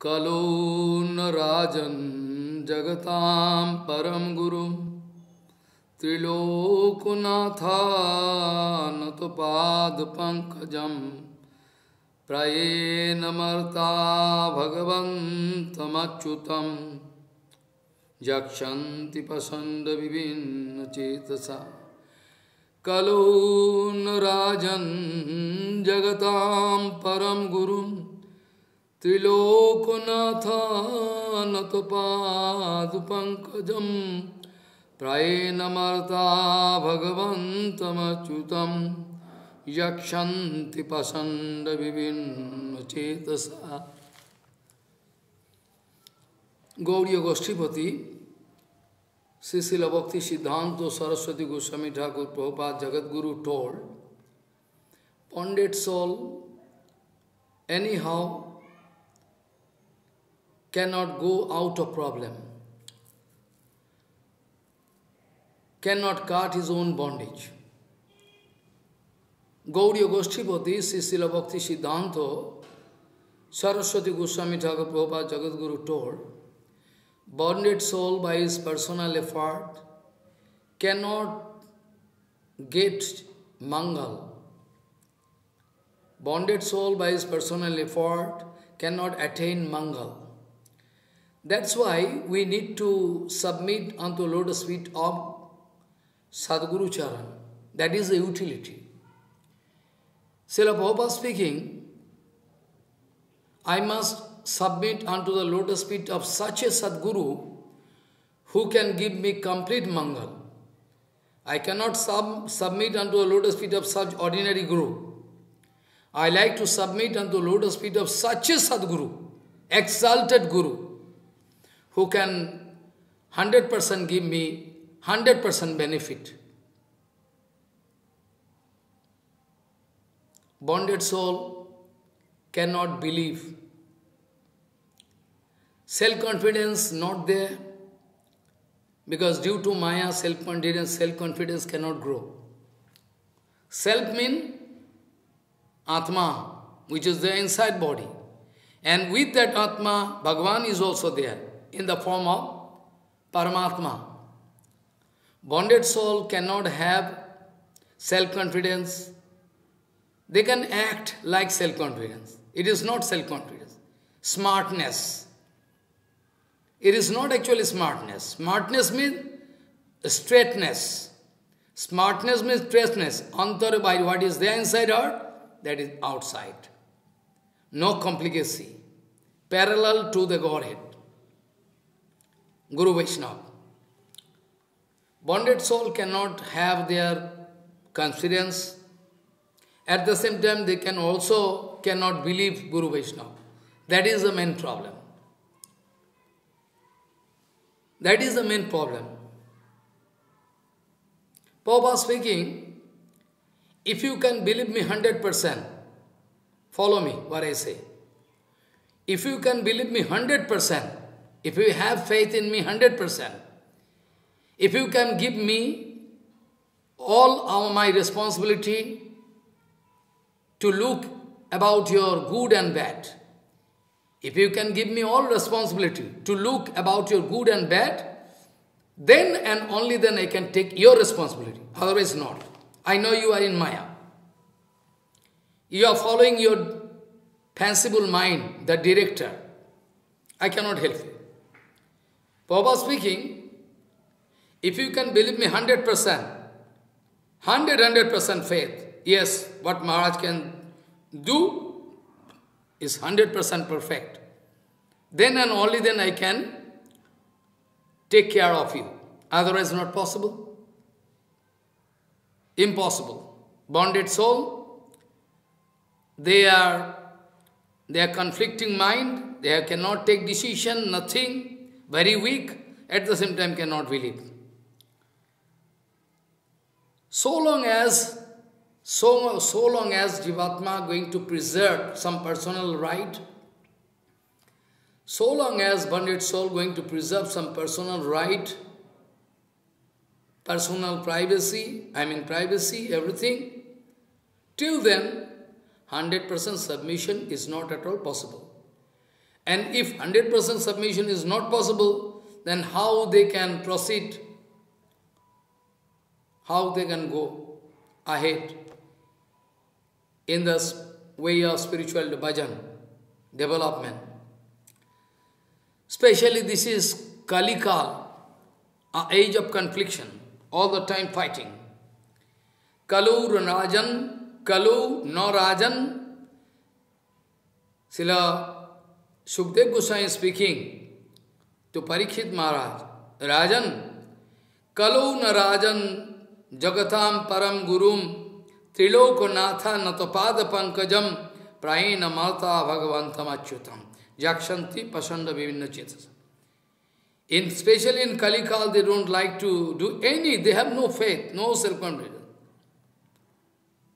कलो न राजन् जगतां परं गुरुं। त्रिलोकनाथानतपादपङ्कजं प्रयेन मर्ता भगवन्तमच्युतं यक्षन्ति पसन्दविभिन्नचेतसा कलो न राजन् जगतां परं ত্রিলোকনাথ নতপাদুপঙ্কজম প্রাণমর্তা ভগবন্তমচ্যুত যক্ষি পসন্দ বিভিন্ন চেতসা গৌরীয় গোষ্ঠীপতি শ্রীশিল ভক্তি সিদ্ধান্ত সরস্বতী গোস্বামী ঠাকুর প্রভুপাত জগৎগুরু told, so any anyhow cannot go out of problem, cannot cut his own bondage. Gauriya Goshtipati, Srila Bhakti Siddhanta Saraswati Goswami Thakur Prabhupada Jagadguru told, bonded soul by his personal effort cannot get mangal. Bonded soul by his personal effort cannot attain mangal. That's why we need to submit unto the lotus feet of Sadguru Charan. That is the utility. Srila Prabhupada speaking, I must submit unto the lotus feet of such a Sadguru who can give me complete Mangal. I cannot sub submit unto the lotus feet of such ordinary Guru. I like to submit unto the lotus feet of such a Sadguru, exalted Guru, who can 100% give me 100% benefit. Bonded soul cannot believe Self-confidence not there, because due to Maya, self-confidence, self-confidence cannot grow. Self means Atma, which is the inside body. And with that Atma, Bhagavan is also there, in the form of Paramatma. Bonded soul cannot have self-confidence. They can act like self-confidence. It is not self-confidence. Smartness. It is not actually smartness. Smartness means straightness. Smartness means straightness. Antar by what is there inside heart, that is outside. No complicacy. Parallel to the Godhead. Guru Vaishnava. Bonded soul cannot have their confidence. At the same time, they can also cannot believe Guru Vaishnava. That is the main problem. That is the main problem. Papa speaking, if you can believe me 100%, follow me what I say. If you can believe me 100%, if you have faith in me 100%, if you can give me all of my responsibility to look about your good and bad, if you can give me all responsibility to look about your good and bad, then and only then I can take your responsibility. Otherwise not. I know you are in Maya. You are following your fanciful mind, the director. I cannot help you. Papa speaking, if you can believe me 100%, 100, 100% faith, yes, what Maharaj can do, is 100% perfect, then and only then I can take care of you. Otherwise not possible. Impossible. Bonded soul, they are, they are conflicting mind, they cannot take decision, nothing, very weak, at the same time cannot believe. So long as so, so long as Jivatma going to preserve some personal right, so long as Bandit soul going to preserve some personal right, personal privacy, I mean privacy, everything, till then, 100% submission is not at all possible. And if 100% submission is not possible, then how they can proceed? How they can go ahead in the way of spiritual bhajan, development. Especially this is Kalikal, an age of confliction, all the time fighting. Kalu Rajan, Kalu no Rajan, Sila Sukdev Goswami speaking to Parikshit Maharaj, Rajan, Kalu na Rajan Jagatam Param Gurum Trilokonatha Natapada Pankajam Praina Mata Bhagavantam Achyutam Jakshanti Pasanda Vivinna Chetas. In, especially in Kalikal, they don't like to do any, they have no faith, no self-confidence.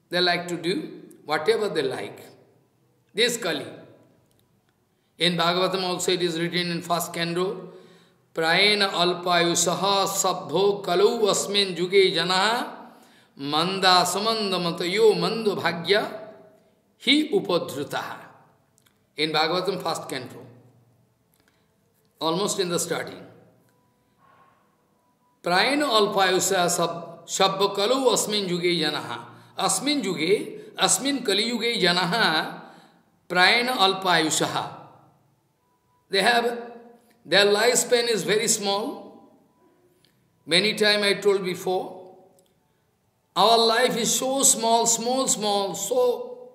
They like to do whatever they like. This Kali. In Bhagavatam also it is written in first canto, Prayena alpayusaha sabho kalau asmin juge janaha manda samanda matayo mando bhagya hi upadhrutaha. In Bhagavatam first canto, almost in the starting. Prayena alpayusaha sabho kalau asmin juge janaha. Asmin juge, asmin kali yuge janaha prayena alpayusaha. They have, their lifespan is very small. Many times I told before, our life is so small, small, small, so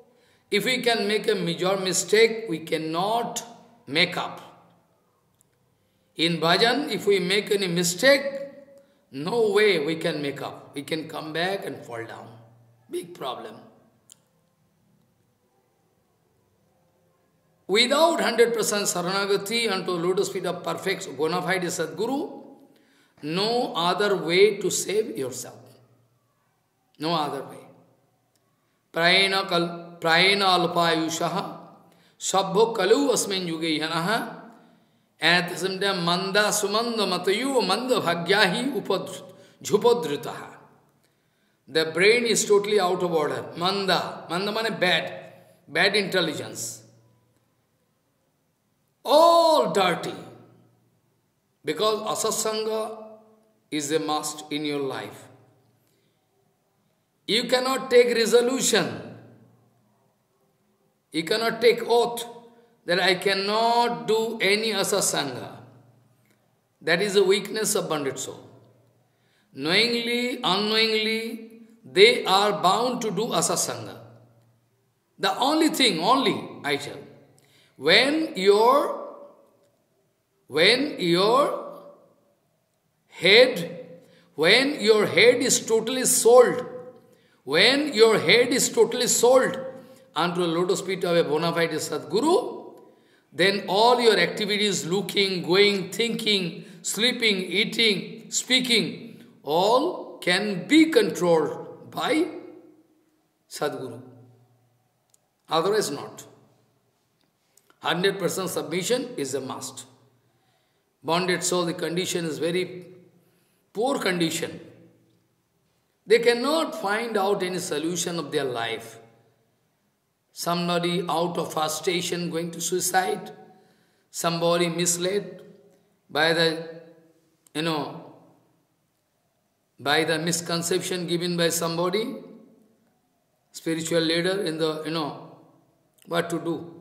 if we can make a major mistake, we cannot make up. In bhajan, if we make any mistake, no way we can make up. We can come back and fall down. Big problem. Without 100% saranagati unto lotus feet of perfect bona fide Sadguru, no other way to save yourself. No other way. Prayena, kal, prayena alpayushaha, sabho kalu asmin yuge yanaha, and at the same time, manda sumanda matayu manda bhagyahi jhupadritaha. The brain is totally out of order. Manda. Manda means bad. Bad intelligence all dirty. Because asasanga is a must in your life. You cannot take resolution. You cannot take oath that I cannot do any asasanga. That is the weakness of bandit soul. Knowingly, unknowingly, they are bound to do asasanga. The only thing, only, I tell, when your when your head when your head is totally sold when your head is totally sold unto the lotus feet of a bona fide Sadguru, then all your activities, looking, going, thinking, sleeping, eating, speaking, all can be controlled by Sadguru. Otherwise not. 100% submission is a must. Bonded soul, the condition is very poor condition. They cannot find out any solution of their life. Somebody out of our station going to suicide, somebody misled by the, you know, by the misconception given by somebody, spiritual leader in the, you know, what to do.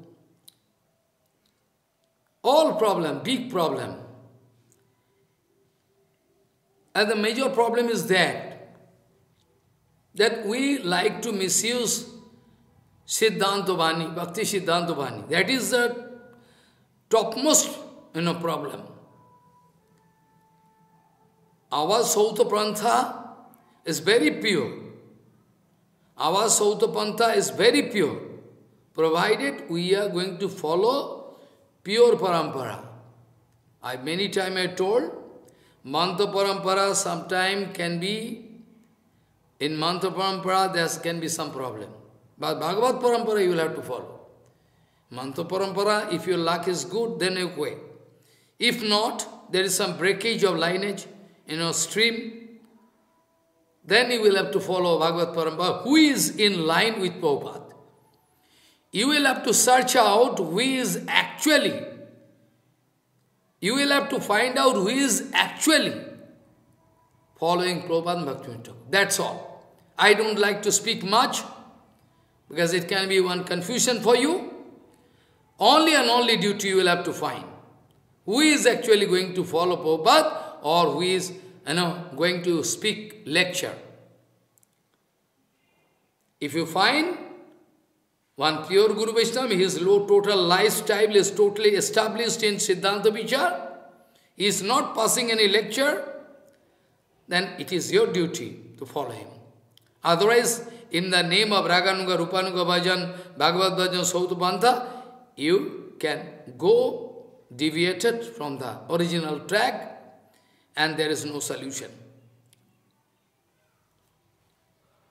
All problem, big problem. And the major problem is that, that we like to misuse Siddhanta Bhakti Siddhanta That is the topmost you know, problem. Our Sauta Prantha is very pure. Our Sauta Pantha is very pure, provided we are going to follow pure parampara. I many times I told, mantra parampara sometime can be, in mantra parampara there can be some problem. But Bhagavad parampara you will have to follow. Mantra parampara, if your luck is good, then you go. If not, there is some breakage of lineage in a stream, then you will have to follow Bhagavad parampara. Who is in line with Prabhupada? You will have to search out who is actually You will have to find out who is actually following Prabhupada Bhaktivinoda. That's all. I don't like to speak much because it can be one confusion for you. Only and only duty you will have to find. Who is actually going to follow Prabhupada or who is you know, going to speak lecture. If you find one pure Guru Vaishnava, his low total lifestyle is totally established in Siddhanta Vichar, he is not passing any lecture, then it is your duty to follow him. Otherwise, in the name of Raganuga, Rupanuga Bhajan, Bhagavad Bhajan, Sautapantha, you can go deviated from the original track and there is no solution.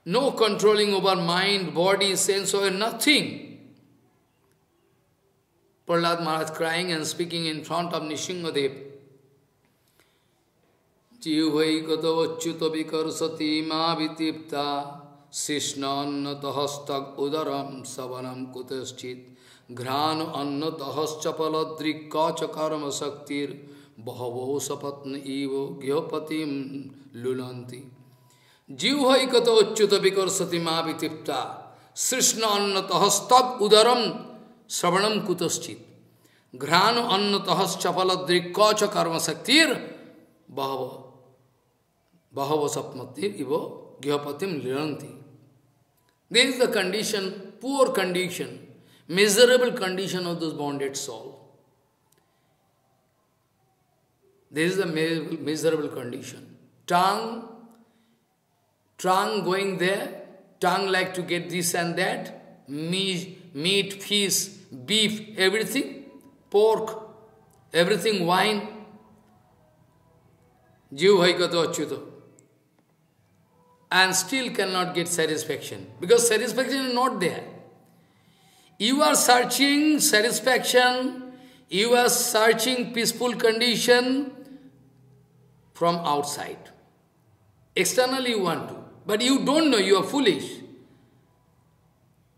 No controlling over mind, body, sense, or nothing. Prahlad Maharaj crying and speaking in front of Nishingadev. Jivai gato achyuta vikarsati ma vitipta sishnannatahastag udaram savanam kutaschit घ्रान अन्न दहश्चपलद्रिक्का च कर्म शक्तिर बहवो सपत्न इव गृहपतिम लुलंती जीवहिकत उच्युत विकर्षति माँ वितिप्ता सृष्ण अन्न तहस्तब उदरम श्रवणम कुतश्चित घ्राण अन्न तहश्चपल दृक्क च कर्म शक्तिर बहव बहव सपमतिर इव गृहपतिम लुलंती This is the condition, poor condition, miserable condition of this bonded soul. This is the miserable condition. Tongue, tongue going there, tongue like to get this and that, meat, meat fish, beef, everything, pork, everything, wine. And still cannot get satisfaction. Because satisfaction is not there. You are searching satisfaction, you are searching peaceful condition, from outside. Externally you want to, but you don't know, you are foolish.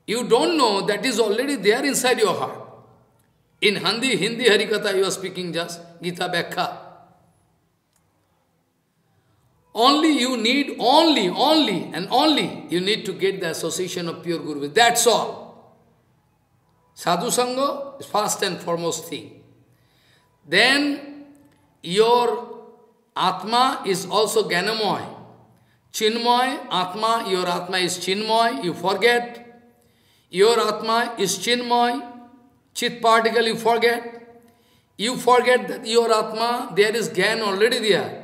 You don't know that is already there inside your heart. In Hindi, Hindi Harikatha you are speaking just, Gita Bhakha. Only you need, only, only, and only you need to get the association of pure Guru. That's all. Sadhu Sangha is first and foremost thing. Then your Atma is also Gyanmoy. Chinmoy, Atma, your Atma is Chinmoy, you forget. Your Atma is Chinmoy, Chit particle you forget. You forget that your Atma, there is Gyan already there.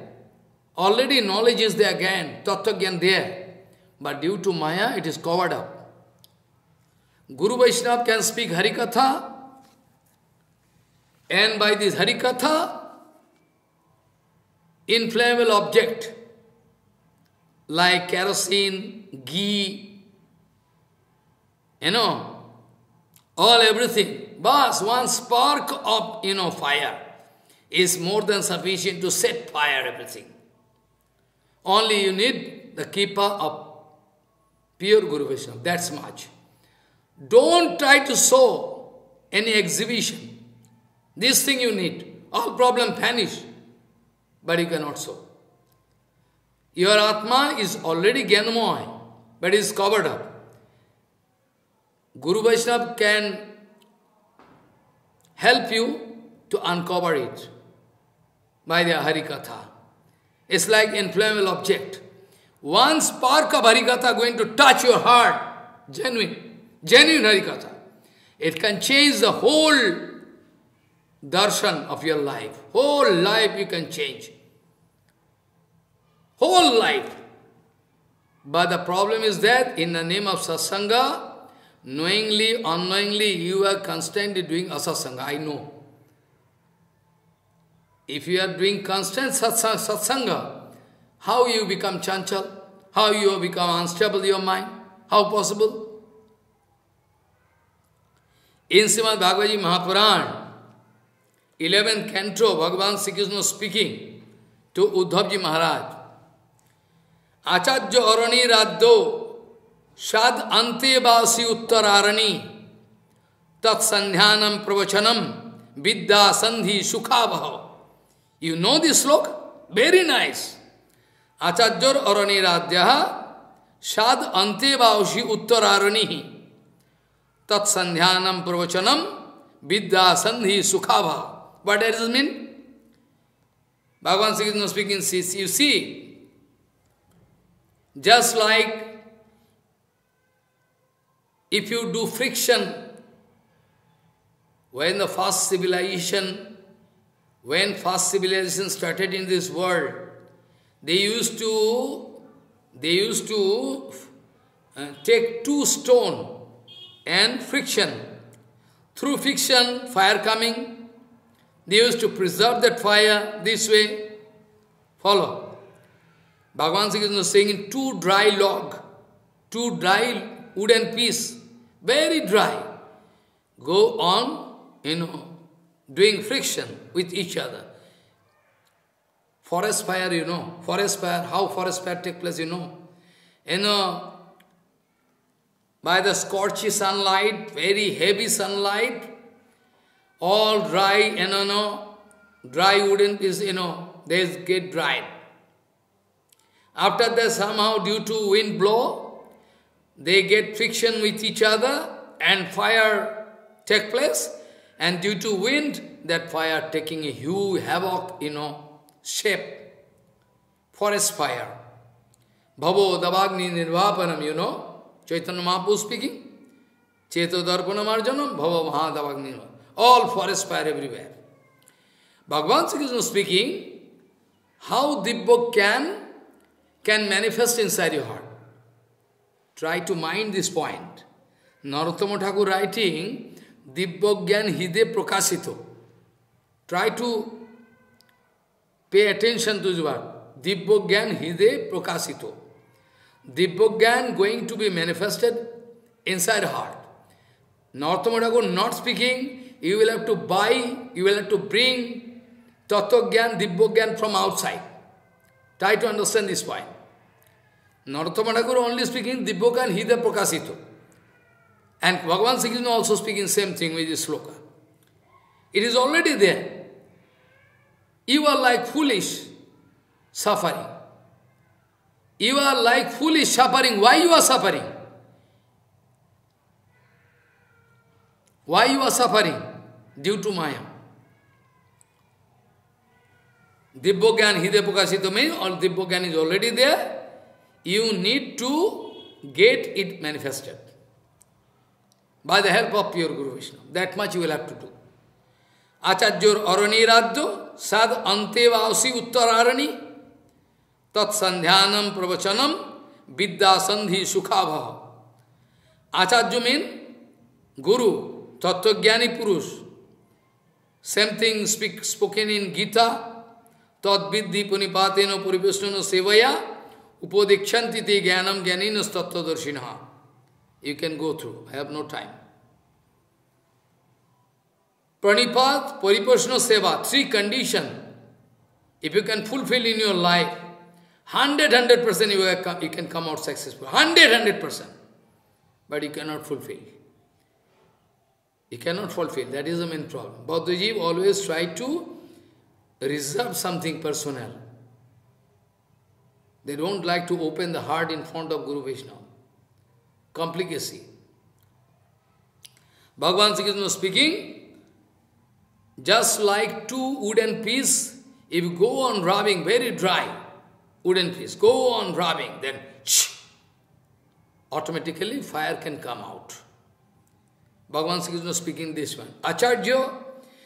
Already knowledge is there, Gyan, Tattva Gyan there. But due to Maya, it is covered up. Guru Vaishnava can speak Harikatha, and by this Harikatha, inflammable object like kerosene, ghee, you know, all everything. But one spark of, you know, fire is more than sufficient to set fire everything. Only you need the keeper of pure Guru Vaishnava. That's much. Don't try to show any exhibition. This thing you need. All problem vanish but you cannot show. Your Atma is already Gyanmoy, but is covered up. Guru Vaishnava can help you to uncover it by the Harikatha. It's like an inflammable object. One spark of Harikatha going to touch your heart, genuine, genuine Harikatha. It can change the whole darshan of your life. Whole life you can change. Whole life. But the problem is that in the name of satsanga, knowingly, unknowingly, you are constantly doing asatsanga. I know. If you are doing constant satsanga, how you become chanchal? How you become unstable your mind? How possible? In Srimad Bhagavad Mahapuran, 11th canto, Bhagavan Sri speaking to Uddhavji Maharaj. आचार्य अरणी राधो साद अंत्यवासी उत्तरारणी तत्सन्ध्यानम प्रवचनम विद्या संधि सुखावह। You know this shloka? Very nice आचार्य अरणी राध्य साद अंत्यवासी उत्तरारणी तत्सन्ध्यानम प्रवचनम विद्या संधि सुखावह what is mean Bhagwan Shri Krishna speaking you see just like if you do friction, when the first civilization, when first civilization started in this world, they used to, they used to uh, take two stone and friction. Through friction, fire coming, they used to preserve that fire this way. Follow. Bhagavan Sri Krishna is saying in two dry log, two dry wooden piece, very dry, go on, you know, doing friction with each other. Forest fire, you know, forest fire, how forest fire take place, you know. You know, by the scorchy sunlight, very heavy sunlight, all dry, you know, no, dry wooden is, you know, they get dried. After that, somehow due to wind blow, they get friction with each other and fire take place. And due to wind, that fire taking a huge havoc, you know, shape. Forest fire. Bhavo Davagni Nirvapanam, you know, Chaitanya Mahaprabhu speaking. Cheto Darpanam Arjanam, Bhava Mahadavagni. All forest fire everywhere. Bhagavan Sri Krishna speaking, how Dibbok can can manifest inside your heart. Try to mind this point. Narottama Thakur writing, Dibbogyan Hide Prakasito. Try to pay attention to this word. Dibbogyan Hide Prakasito. Dibbogyan going to be manifested inside heart. Narottama Thakur not speaking, you will have to buy, you will have to bring Tattva Dibbogyan from outside. Try to understand this point. Narottama only speaking Dibboka and Hida Prakasito. And Bhagavan Sri also speaking same thing with this sloka. It is already there. You are like foolish suffering. You are like foolish suffering. Why you are suffering? Why you are suffering? Due to Maya. Dibbogyan Hidepokasito means all Dibbogyan is already there. You need to get it manifested by the help of pure Guru Vishnu. That much you will have to do. Acharyur arani radyo sad ante vausi uttararani tat sandhyanam pravachanam vidya sandhi sukhabha. Acharya means Guru, Tattvajnani Purush. Same thing speak, spoken in Gita, Tad Vidhi Punipateno Purivishnu Sevaya, उपोदीक्षण तिथि ज्ञानम ज्ञानी नत्वदर्शी you can go through I have no time प्रणिपात परिपोषण सेवा three condition if you can fulfil in your life hundred hundred percent you you can come out successful hundred hundred percent but you can not fulfil you can not fulfil that is a main problem बौद्ध जीव always try to reserve something personal They don't like to open the heart in front of Guru Vishnu. Complicacy. Bhagavan Sri Krishna speaking, just like two wooden pieces, if you go on rubbing, very dry wooden piece, go on rubbing, then shh, automatically fire can come out. Bhagavan Sri Krishna speaking this one. Acharya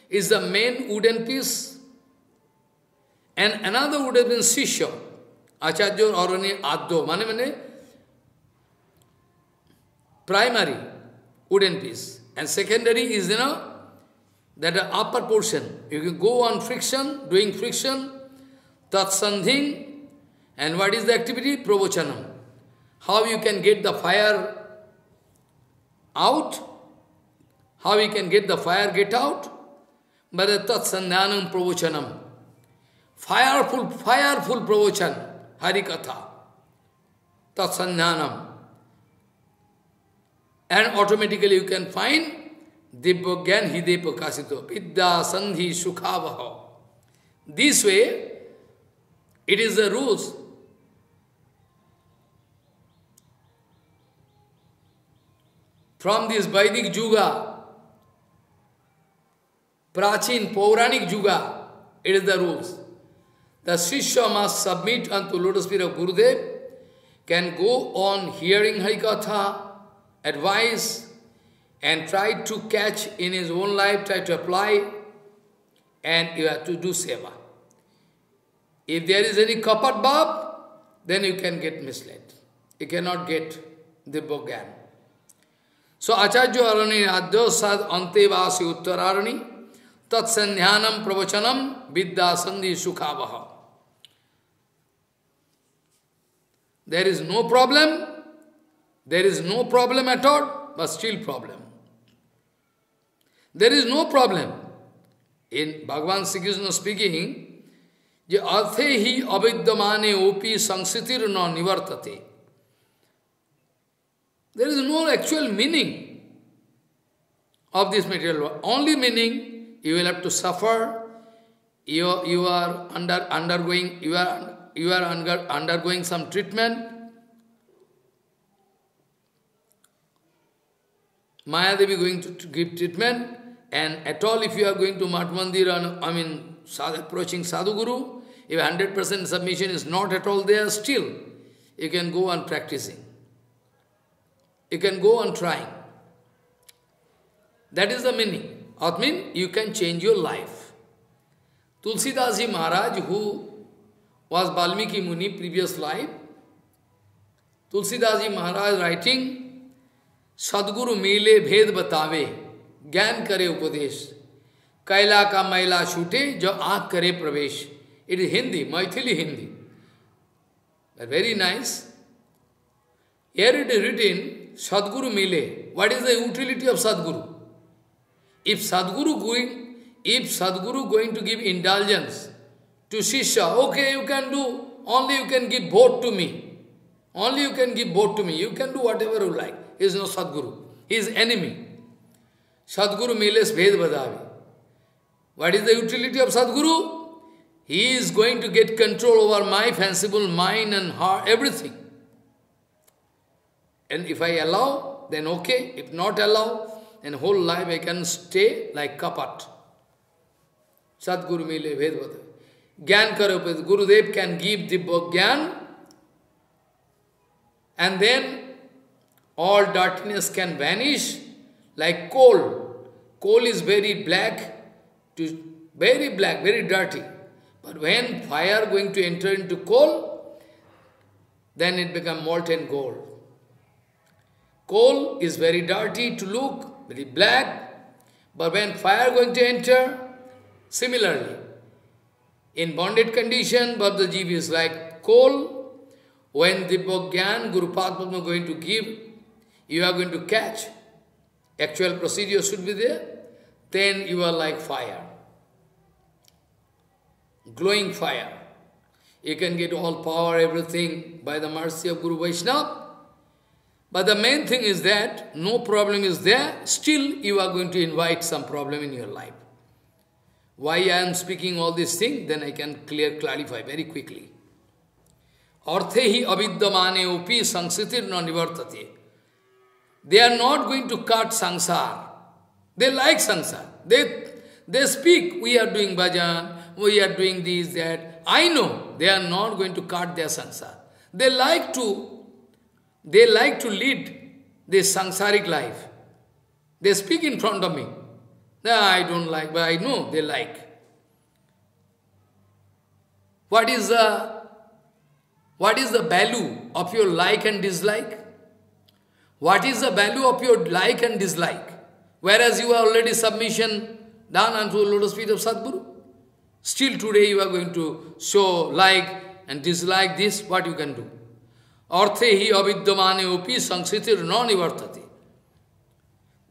is the main wooden piece and another would have been Sishya, आचार्य और आद्य, मान मैंने primary wooden piece and secondary is in that upper portion you can go on friction doing friction तत्संधिंग and what is the activity प्रवोचनम how you can get the fire out how you can get the fire get out but तत्संधानम प्रवोचनम fireful fireful प्रवोचन हरि कथा तत्संधानम and automatically you can find Divya ज्ञान हिदे प्रकाशित विद्या, संधि, सुखावह। This way it is the rules from this Vedic yuga प्राचीन पौराणिक yuga it is the rules The Shishya must submit unto lotus feet of Gurudev, can go on hearing Harikatha, advice, and try to catch in his own life, try to apply, and you have to do seva. If there is any kapat bab, then you can get misled. You cannot get the Bhagyan. So Acharya Arani Adyo Sad Antevasi Uttararani Tat Sandhyanam Pravachanam Vidya Sandhi Sukhabaha. There is no problem, there is no problem at all, but still problem. There is no problem. In Bhagavan Sri Krishna speaking, je arthe hi avidyamane opi sanksitir na nivartate. There is no actual meaning of this material world. Only meaning, you will have to suffer, you, you are under, undergoing, you are, you are under, undergoing some treatment, Maya Devi going to, to give treatment, and at all if you are going to Mat Mandir, uh, I mean, approaching Sadhguru, if 100% submission is not at all there, still, you can go on practicing. You can go on trying. That is the meaning. Means you can change your life. Tulsidas Ji Maharaj, who was Valmiki muni previous life. Tulsidas ji Maharaj writing, सदगुरु मिले भेद बतावे, ज्ञान करे उपदेश, कैला का मैला छूटे जो आख करे प्रवेश। It is Hindi Maithili Hindi very nice here it is written सदगुरु मिले। What is the utility of Sadguru? If Sadguru going if Sadguru going to give intelligence to shishya okay you can do only you can give vote to me only you can give vote to me you can do whatever you like he is no Sadguru. He is enemy. Sadguru miles bhed badavi. What is the utility of Sadguru? He is going to get control over my fanciful mind and heart, everything. And if I allow, then okay. If not allow, then whole life I can stay like kapat. Sadguru mile bhed badavi. Gyan karo, Gurudev can give the Gyan and then all darkness can vanish like coal. Coal is very black, to very black, very dirty. But when fire going to enter into coal, then it become molten gold. Coal is very dirty to look, very black, but when fire going to enter, similarly, in bonded condition, Bhadrajiv is like coal. When the Gyan, Guru Padma going to give you are going to catch, actual procedure should be there, then you are like fire. Glowing fire. You can get all power, everything by the mercy of Guru Vaishnava. But the main thing is that no problem is there, still you are going to invite some problem in your life. Why I am speaking all these things, then I can clear clarify very quickly. Arthe hi upi sangsritir na. They are not going to cut sansar. They like sansar. They, they speak, we are doing bhajan, we are doing this, that. I know they are not going to cut their sansar. They like to, they like to lead this sansaric life. They speak in front of me. No, I don't like, but I know they like. What is the, what is the value of your like and dislike? What is the value of your like and dislike? Whereas you are already submission done unto the lotus feet of Sadguru. Still today you are going to show like and dislike this, what you can do? Arthe hi upi sangsritir non.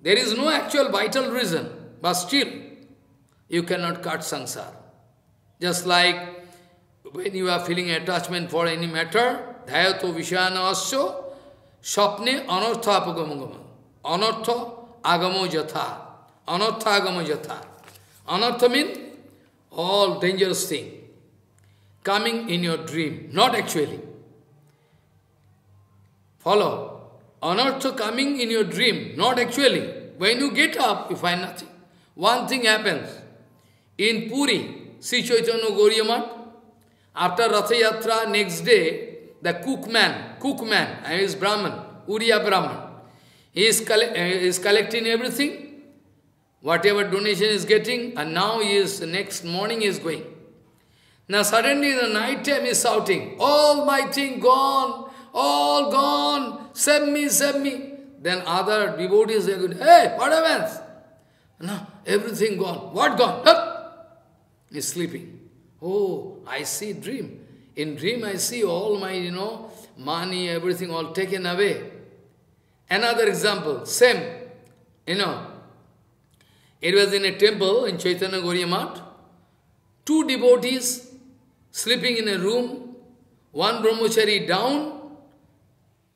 There is no actual vital reason, but still, you cannot cut samsara. Just like when you are feeling attachment for any matter, dhayato vishayana asya, sapne anartha apagamagama. Anartha agamo jatha. Anartha agamo jatha. Anartha means all dangerous thing coming in your dream, not actually. Follow. Anartha coming in your dream, not actually. When you get up, you find nothing. One thing happens. In Puri, Sri Chaitanya Gauriamat, after Ratha Yatra, next day, the cookman, cookman, I is Brahman, Uriya Brahman, he is, coll uh, is collecting everything, whatever donation is getting, and now he is, next morning he is going. Now suddenly the night time is shouting, all my thing gone, all gone, save me, save me. Then other devotees are going, hey, what happens? No, everything gone. What gone? Up! He's sleeping. Oh, I see dream. In dream I see all my, you know, money, everything all taken away. Another example, same, you know, it was in a temple in Chaitanya Gauriya Two devotees sleeping in a room, one brahmachari down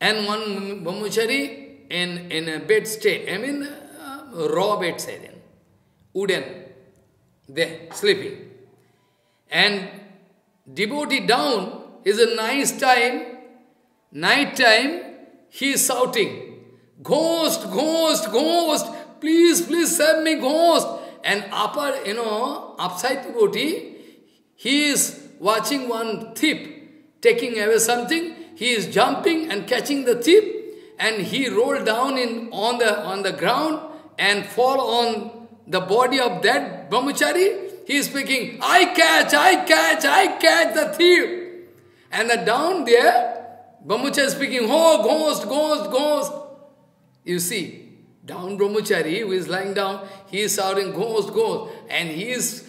and one brahmachari in, in a bed state, I mean raw bed state, wooden, there, sleeping. And devotee down is a nice time, night time, he is shouting, ghost, ghost, ghost, please, please save me, ghost. And upper, you know, upside devotee, he is watching one thief taking away something, he is jumping and catching the thief, and he rolled down in on the on the ground and fall on the body of that brahmachari. He is speaking, I catch, I catch, I catch the thief. And the down there, brahmachari is speaking, oh, ghost, ghost, ghost. You see, down brahmachari who is lying down, he is shouting, ghost, ghost. And he is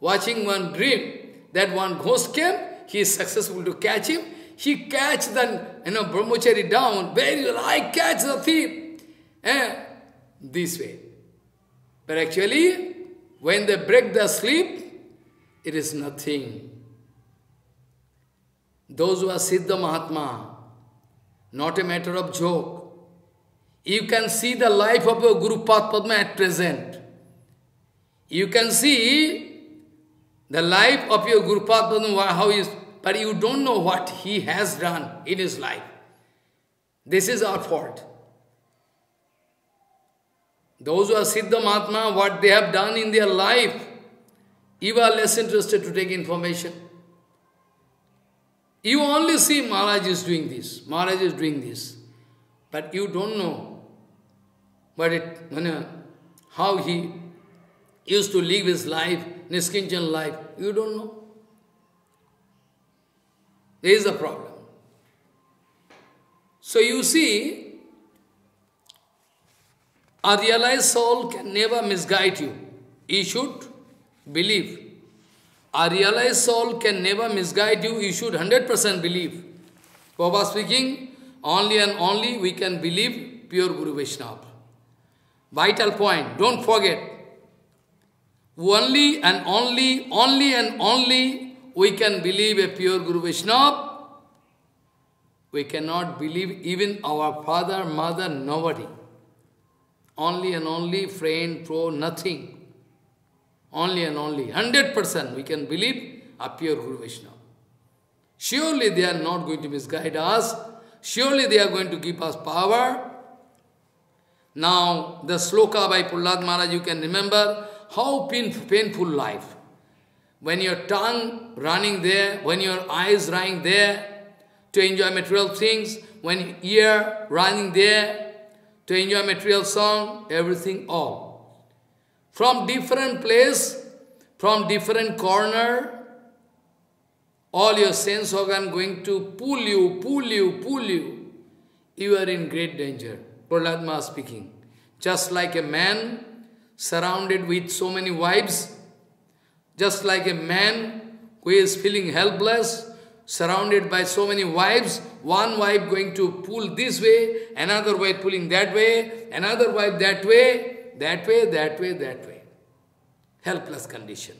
watching one dream that one ghost came, he is successful to catch him. He catch the you know, brahmachari down, very well, I catch the thief. Eh? This way. But actually, when they break the sleep, it is nothing. Those who are Siddha Mahatma, not a matter of joke. You can see the life of your Guru Padma at present. You can see the life of your Guru Padma, how is, but you don't know what he has done in his life. This is our fault. Those who are Siddha Mahatma, what they have done in their life, you are less interested to take information. You only see Maharaj is doing this, Maharaj is doing this. But you don't know but it, you know, how he used to live his life, Niskinchan life. You don't know. There is a problem. So you see, a realized soul can never misguide you. You should believe. A realized soul can never misguide you. You should 100% believe. Baba speaking, only and only we can believe pure Guru Vaishnava. Vital point, don't forget. Only and only, only and only we can believe a pure Guru Vaishnava. We cannot believe even our father, mother, nobody. Only and only friend, pro, nothing. Only and only, 100% we can believe a pure Guru Vaishnava. Surely they are not going to misguide us. Surely they are going to give us power. Now, the sloka by Prahlad Maharaj, you can remember how pain, painful life. When your tongue running there, when your eyes running there to enjoy material things, when ear running there to enjoy material song, everything all. From different place, from different corner, all your sense organ going to pull you, pull you, pull you. You are in great danger. Prahlad speaking. Just like a man surrounded with so many wives, just like a man who is feeling helpless, surrounded by so many wives, one wife going to pull this way, another wife pulling that way, another wife that way, that way, that way, that way. Helpless condition.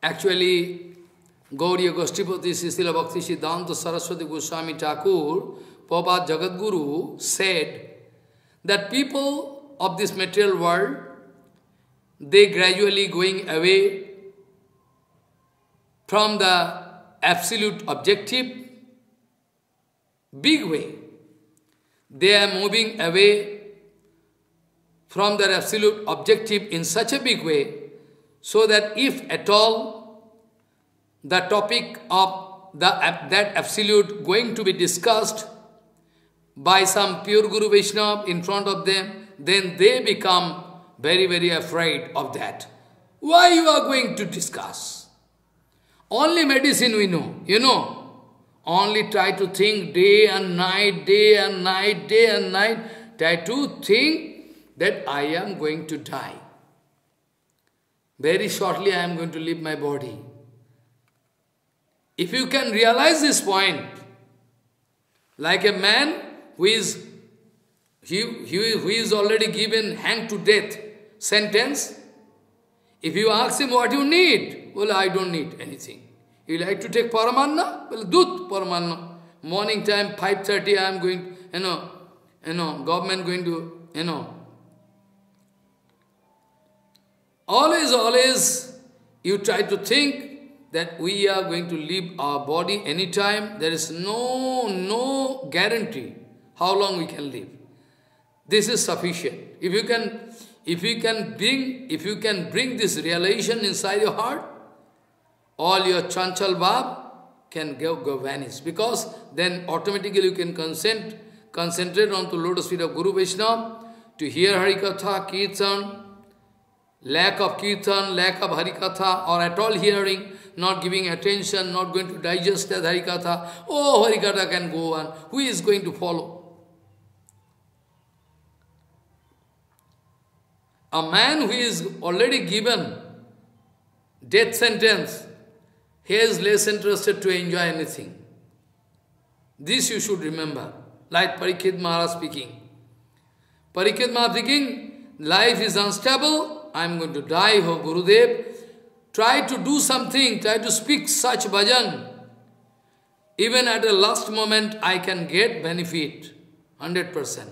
Actually, Gauriya Goshtipati Sisila Bhakti Siddhanta Saraswati Goswami Thakur, Prabhupada Jagadguru said that people of this material world, they gradually going away from the absolute objective, big way. They are moving away from their absolute objective in such a big way, so that if at all the topic of the, that absolute going to be discussed by some pure Guru Vaishnava in front of them, then they become very, very afraid of that. Why you are going to discuss? Only medicine we know, you know. Only try to think day and night, day and night, day and night. Try to think that I am going to die. Very shortly I am going to leave my body. If you can realize this point, like a man who is, he, he, who is already given hanged to death sentence, if you ask him what you need, well, I don't need anything. You like to take paramanna? Well, dut paramanna. Morning time, 5.30, I am going, you know, you know, government going to, you know. Always, always, you try to think that we are going to leave our body anytime. There is no, no guarantee how long we can live. This is sufficient. If you can, if you can bring, if you can bring this realization inside your heart, all your chanchal bhav can go, go vanish. Because then automatically you can consent, concentrate on the lotus feet of Guru Vaishnava to hear Harikatha, Kirtan, lack of Kirtan, lack of Harikatha, or at all hearing, not giving attention, not going to digest that Harikatha. Oh, Harikatha can go on. Who is going to follow? A man who is already given death sentence, he is less interested to enjoy anything. This you should remember. Like Parikshit Maharaj speaking. Parikshit Maharaj speaking, life is unstable, I am going to die, oh Gurudev. Try to do something, try to speak such bhajan. Even at the last moment, I can get benefit, 100%.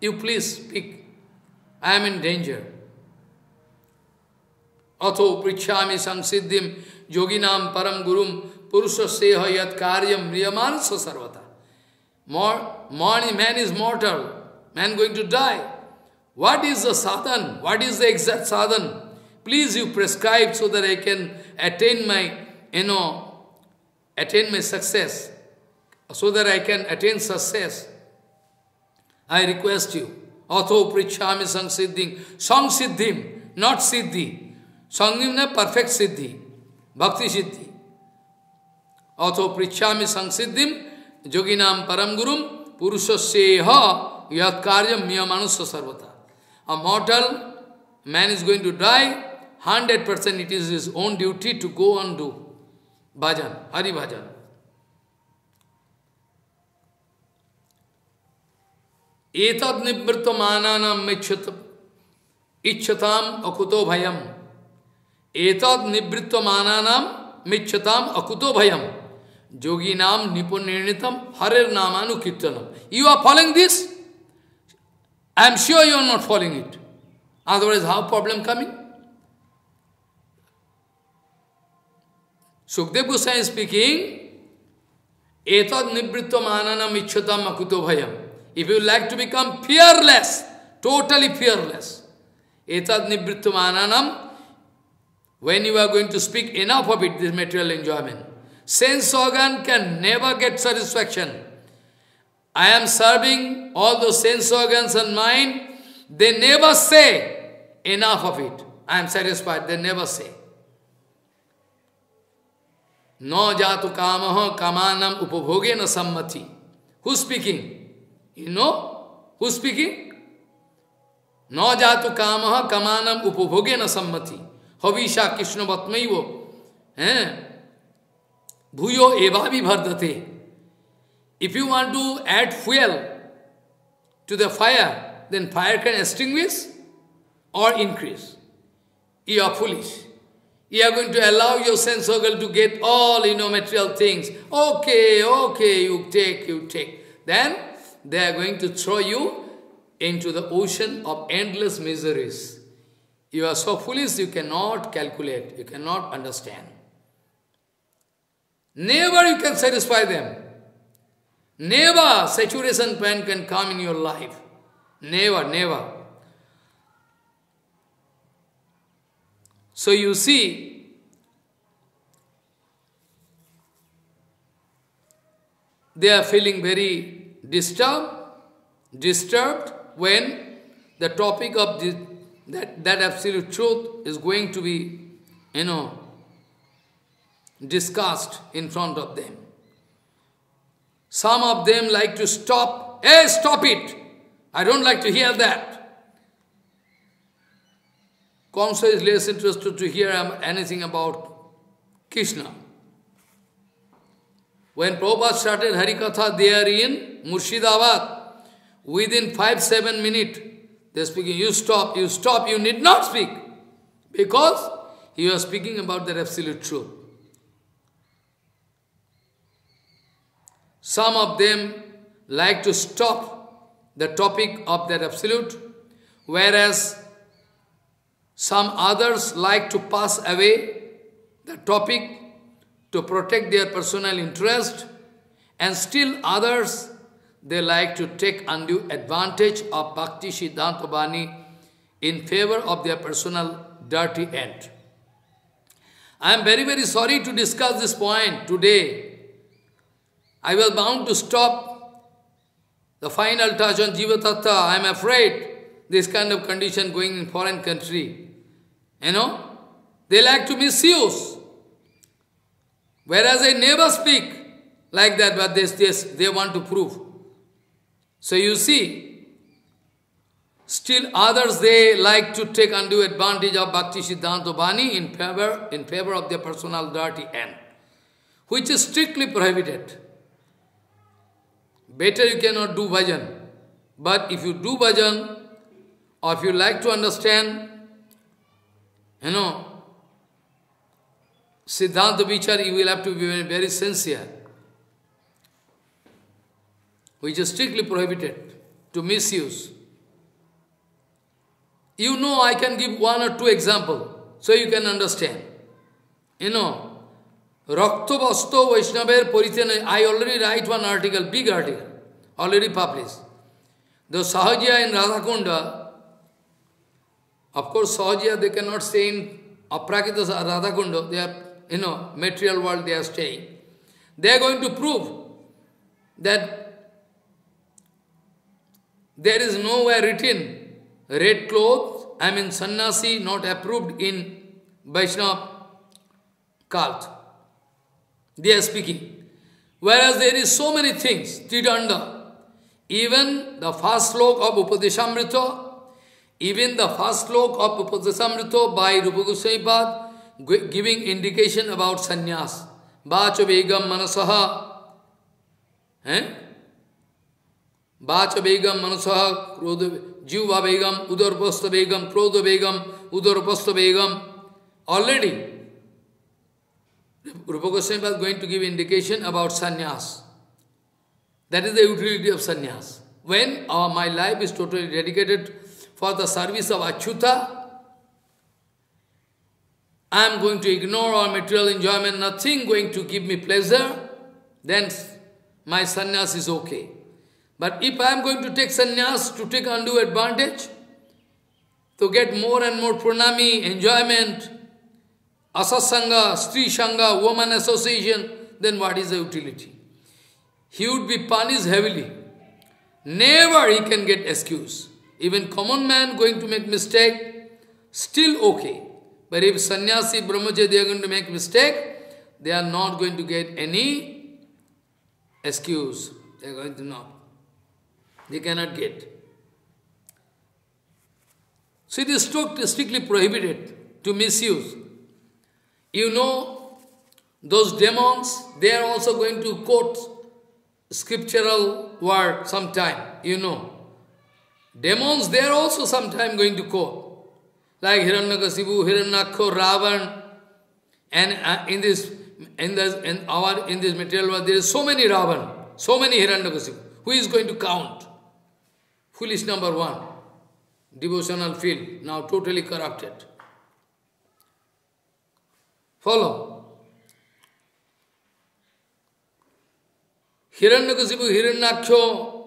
You please speak. I am in danger. Atho prichami samsiddhim yoginam param gurum purusasya yat karyam riyamansa sarvata. Morning man is mortal, man going to die. What is the sadhan? What is the exact sadhan? Please you prescribe so that I can attain my, you know, attain my success. So that I can attain success. I request you. अथो पृछा में संग सिद्धि। संग not सिद्धि संगिम ने perfect सिद्धि, भक्ति सिद्धि। अथो पृछा में संग जोगी नाम परम गुरु पुरुष से कार्य मिय मनुष्य सर्वथा। A mortal man is going to dry hundred percent it is is own duty to go on do bhajan, Hari bhajan. एतद निवृत्त मानानाम इच्छताम अकुतो भयम। एतद निवृत्त मानानाम मिच्छताम अकुतो भयम। जोगी नाम निपुण निर्णितम हरेर नामानुकीर्तनम you are following this I am sure you are not following it otherwise how problem coming Sukhdev Gosai speaking एतद निवृत्त मानानाम इच्छताम अकुतो भयम If you like to become fearless, totally fearless, etad nivrittu when you are going to speak enough of it, this material enjoyment, sense organ can never get satisfaction. I am serving all those sense organs and mind, they never say enough of it. I am satisfied, they never say. No jatu kamaha kamanam upabhogena sammati. Who's speaking? You know who's speaking? No jatu kamaha kamanam upabhogena sammati. Havisha Krishna vatmaivo. Eh? Bhuyo evavi bhardate. If you want to add fuel to the fire, then fire can extinguish or increase. You are foolish. You are going to allow your sense organ to get all, you know, material things. Okay, okay, you take, you take. Then they are going to throw you into the ocean of endless miseries. You are so foolish you cannot calculate, you cannot understand. Never you can satisfy them. Never saturation point can come in your life. Never, never. So you see, they are feeling very disturbed, disturbed when the topic of that, that absolute truth is going to be, you know, discussed in front of them. Some of them like to stop. Hey, stop it! I don't like to hear that. Kamsa is less interested to hear anything about Krishna. When Prabhupada started Harikatha there in Murshidabad, within five, seven minutes, they're speaking, you stop, you stop, you need not speak. Because he was speaking about the absolute truth. Some of them like to stop the topic of that absolute, whereas some others like to pass away the topic to protect their personal interest, and still others, they like to take undue advantage of Bhakti Siddhanta Bani in favor of their personal dirty end. I am very, very sorry to discuss this point today, I was bound to stop the final touch on Jiva Tattva. I am afraid this kind of condition going in foreign country. You know, they like to misuse. Whereas I never speak like that, but this, this, they want to prove. So you see, still others, they like to take undue advantage of Bhakti Siddhanta Bani in favor, in favor of their personal dirty end, which is strictly prohibited. Better you cannot do bhajan. But if you do bhajan, or if you like to understand, you know, Siddhanta Vichar, you will have to be very, sincere. Which is strictly prohibited to misuse. You know, I can give one or two examples, so you can understand. You know, Rakto Vasto Vaishnaver Paritena, I already write one article, big article, already published. The Sahajiya in Radhakunda, of course Sahajiya they cannot stay in Aprakita Radhakunda, they are, you know, material world they are staying. They are going to prove that there is nowhere written red clothes, I mean sannyasi not approved in Vaishnava cult. They are speaking. Whereas there is so many things, Tridanda. Even the first slok of Upadeshamrita, even the first slok of Upadeshamrita by Rupa Goswami giving indication about sannyas. Vacha Begam Manasaha. Eh? Vacha Begam Manasaha, Jiva Begam, Udarpasta Begam, Krodha Begam, Udarpasta Begam. Already Rupa Goswami was going to give indication about sannyas. That is the utility of sannyas. When our, my life is totally dedicated for the service of Achyuta, I am going to ignore all material enjoyment, nothing going to give me pleasure, then my sannyas is okay. But if I am going to take sannyas to take undue advantage, to get more and more pranami, enjoyment, asasanga, stri sanga, woman association, then what is the utility? He would be punished heavily. Never he can get excuse. Even common man going to make mistake, still okay. But if sannyasi, brahmacharya, they are going to make mistake, they are not going to get any excuse. They are going to not. They cannot get. So it is strictly prohibited to misuse. You know, those demons, they are also going to quote scriptural word sometime, you know. Demons, they are also sometime going to quote. Like Hiranyakasipu, Hiranyakho, Ravan, and uh, in this in this in our in this material world there is so many Ravan, so many Hiranyakasipu. Who is going to count? Foolish number one. Devotional field, now totally corrupted. Follow. Hiranyakasipu, Hiranyaksho,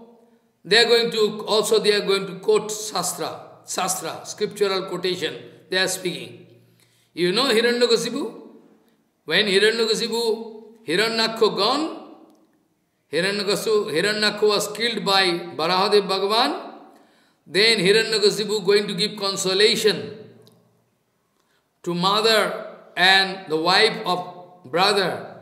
they are going to, also they are going to quote Shastra, Shastra, scriptural quotation, they are speaking. You know Hiranyakasipu? When Hiranyakasipu, Hiranyaksho gone, Hiranyakasipu, Hiranyakho was killed by Barahadev Bhagavan, then Hiranyakasipu going to give consolation to mother and the wife of brother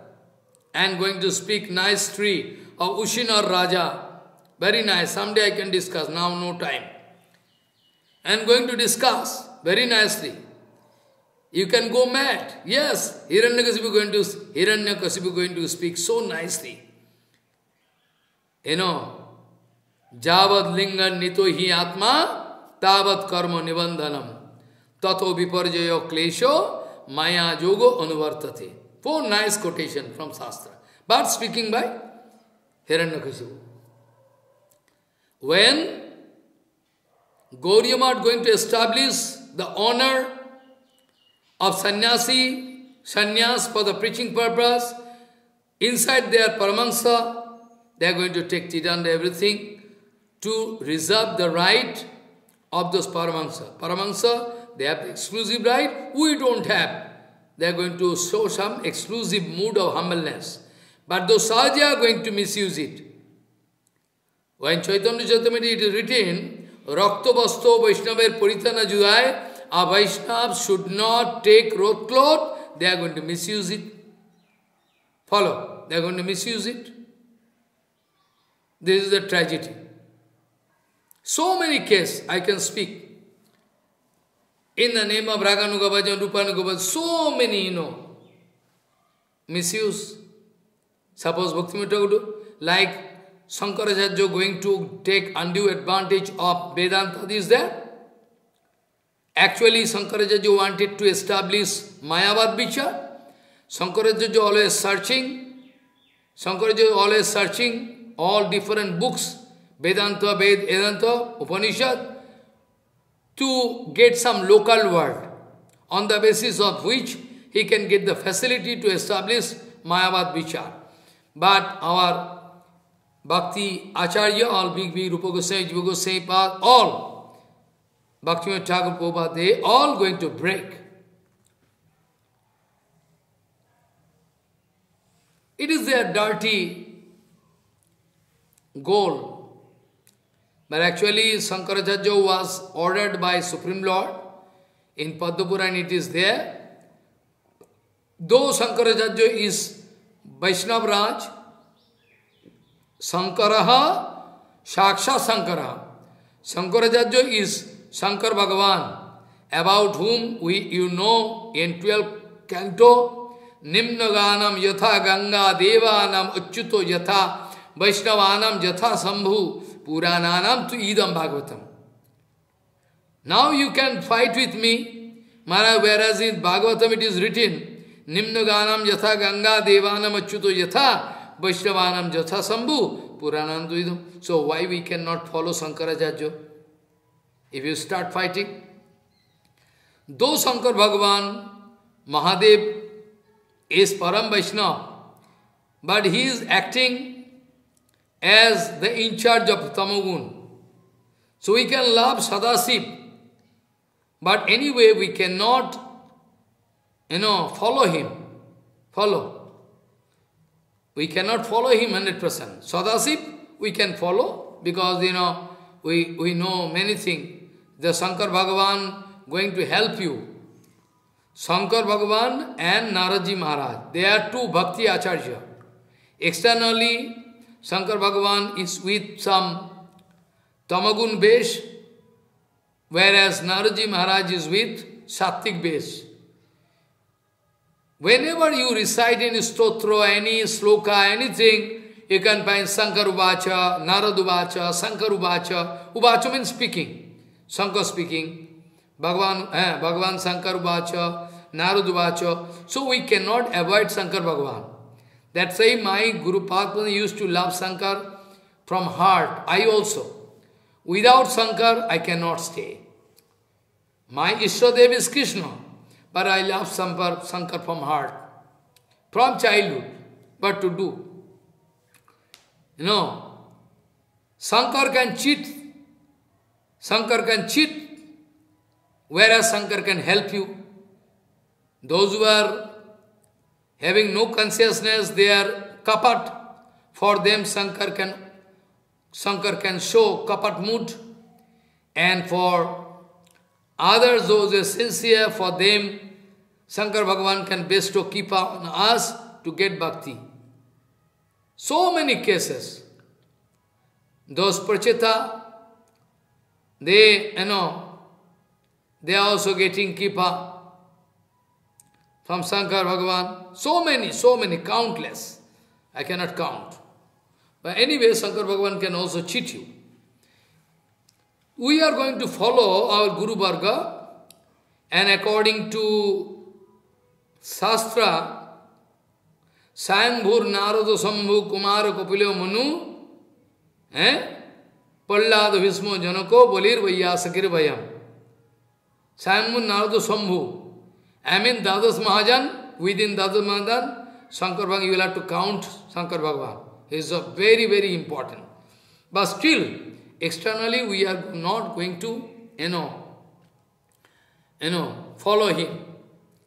and going to speak nice tree of Ushinor Raja. Very nice. Someday I can discuss. Now no time. And going to discuss very nicely. You can go mad. Yes, Hiranyakasipu going to Hiranyakasipu going to speak so nicely. You know, Javad lingan nito hi atma tavat karma nibandhanam tato viparjaya klesho maya yogo anuvartate. Four nice quotation from Shastra. But speaking by Hiranyakasipu. When Gaudiya Math going to establish the honor of sannyasi, sannyas for the preaching purpose, inside their paramahansa, they are going to take Tridanda everything to reserve the right of those paramahansa. Paramahansa, they have the exclusive right, we don't have. They are going to show some exclusive mood of humbleness. But those sahaja are going to misuse it. When Chaitanya Chaitanya it is written, रक्त वस्त वैष्णव परिताना जुदाय a Vaishnava should not take red cloth they are going to miss use it follow they are going to miss it this is the tragedy so many case I can speak in the name of रागानुगभाज रूपानुगभाज so many you know miss suppose bhakti Mitto like Shankaracharya going to take undue advantage of Vedanta, is there? Actually, Shankaracharya wanted to establish Mayavad Vichar. Shankaracharya always searching. Shankaracharya always searching all different books, Vedanta, Ved, Vedanta, Upanishad, to get some local word, on the basis of which he can get the facility to establish Mayavad Vichar. But our Bhakti Acharya, all big, big Rupa Goswami, Jiva Goswami, all Bhakti Thakur Prabhupada, they all going to break. It is their dirty goal. But actually, Shankaracharya was ordered by Supreme Lord in Padma and it is there. Though Shankaracharya is Vaishnav Raj, Shankaraha, Shaksha Shankara. Shankaracharya is Shankar Bhagavan, about whom we you know in 12th canto, Nimnaganam yatha Ganga Devanam Achyuto yatha Vaishnavanam yatha Sambhu Purananam to Idam Bhagavatam. Now you can fight with me, Maharaj, whereas in Bhagavatam it is written, Nimnaganam yatha Ganga Devanam Achyuto yatha Vaishnavanam yatha Sambhu to So why we cannot follow Shankaracharya? If you start fighting, though Shankar Bhagavan, Mahadev is Param Vaishnava, but he is acting as the in charge of Tamagun. So we can love Sadasip, but anyway we cannot, you know, follow him. Follow. We cannot follow him 100%. Sadasip we can follow because, you know, we, we know many things. The Shankar Bhagavan going to help you. Shankar Bhagavan and Naraji Maharaj, they are two Bhakti Acharya. Externally, Shankar Bhagavan is with some Tamagun base, whereas Naraji Maharaj is with Sattik base. Whenever you recite any stotra, any sloka, anything, you can find Shankar Uvacha, Narad Uvacha, means speaking. Shankar speaking. Bhagavan, eh, Bhagavan Shankar Uvacha, Narad Uvacha. So we cannot avoid Shankar Bhagavan. That's why my Guru Padma used to love Shankar from heart, I also. Without Shankar, I cannot stay. My Ishtadev is Krishna, but I love Shankar, from heart, from childhood. What to do? You know, Shankar can cheat. Shankar can cheat, whereas Shankar can help you. Those who are having no consciousness, they are kapat. For them, Shankar can, Shankar can show kapat mood. And for others, those who are sincere, for them, Shankar Bhagavan can bestow keep on us to get bhakti. So many cases. Those prachita, they, you know, they are also getting kipa from Shankar Bhagavan. So many, so many, countless. I cannot count. But anyway, Shankar Bhagavan can also cheat you. We are going to follow our Guru Varga and according to Shastra, Sambhur Narada Sambhu Kumara Kapilyo Manu, eh? Pallad Vismo Janako Bolir Vaiyasakir Vayam. Sambhur Narada Sambhu. I mean Dadas Mahajan, within Dadas Mahajan, Shankar Bhagavan, you will have to count Shankar Bhagavan. He is very, very important. But still, externally we are not going to, you know, you know, follow him.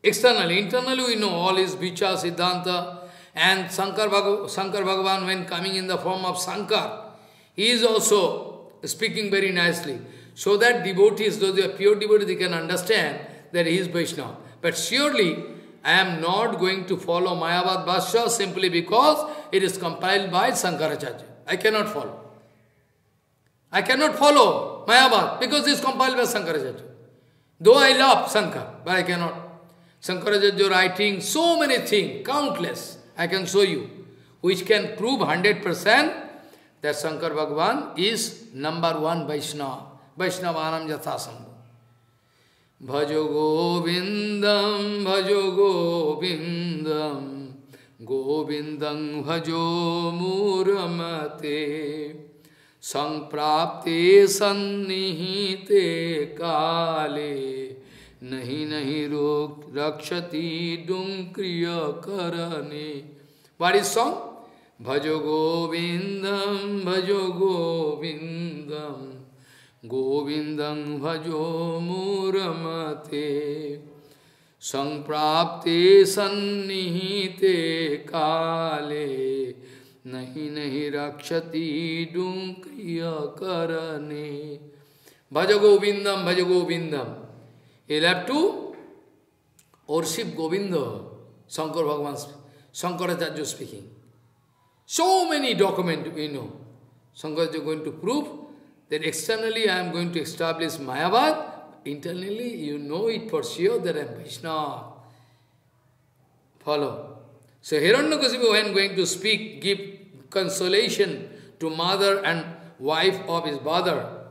Externally, internally we know all his Vicha, Siddhanta, and Shankar Bhagavan when coming in the form of Shankar, he is also speaking very nicely. So that devotees, those are pure devotees, they can understand that he is Vaishnava. But surely, I am not going to follow Mayavad Bhashya simply because it is compiled by Shankaracharya. I cannot follow. I cannot follow Mayavad because this compiled by Sankaracharya. Though I love Sankar, but I cannot. Sankaracharya writing so many things, countless, I can show you, which can prove 100% that Sankar Bhagavan is number one Vaishnava. Vaishnavanam yathasambhu. Bhajo Govindam, Bhajo Govindam, Govindam Bhajo Muramate. संप्राप्ते सन्निहिते काले, नहीं नहीं रोक रक्षति डुंक्रिय करने। वारी song भजो गोविंदम भजो गोविंदम गोविंदं भजो मूरमते। संप्राप्ते सन्निहिते काले नहीं नहीं रक्षति डुंक्रिय करने भज गोविंदम भज गोविंदम He'll have to worship Govinda, Shankar Bhagavan, Shankaracharya speaking. So many documents we know. Shankaracharya going to prove that externally I am going to establish Mayavad, internally you know it for sure that I am Vaishnava. Follow. so Hiranyakasipu, when going to speak, give consolation to mother and wife of his father,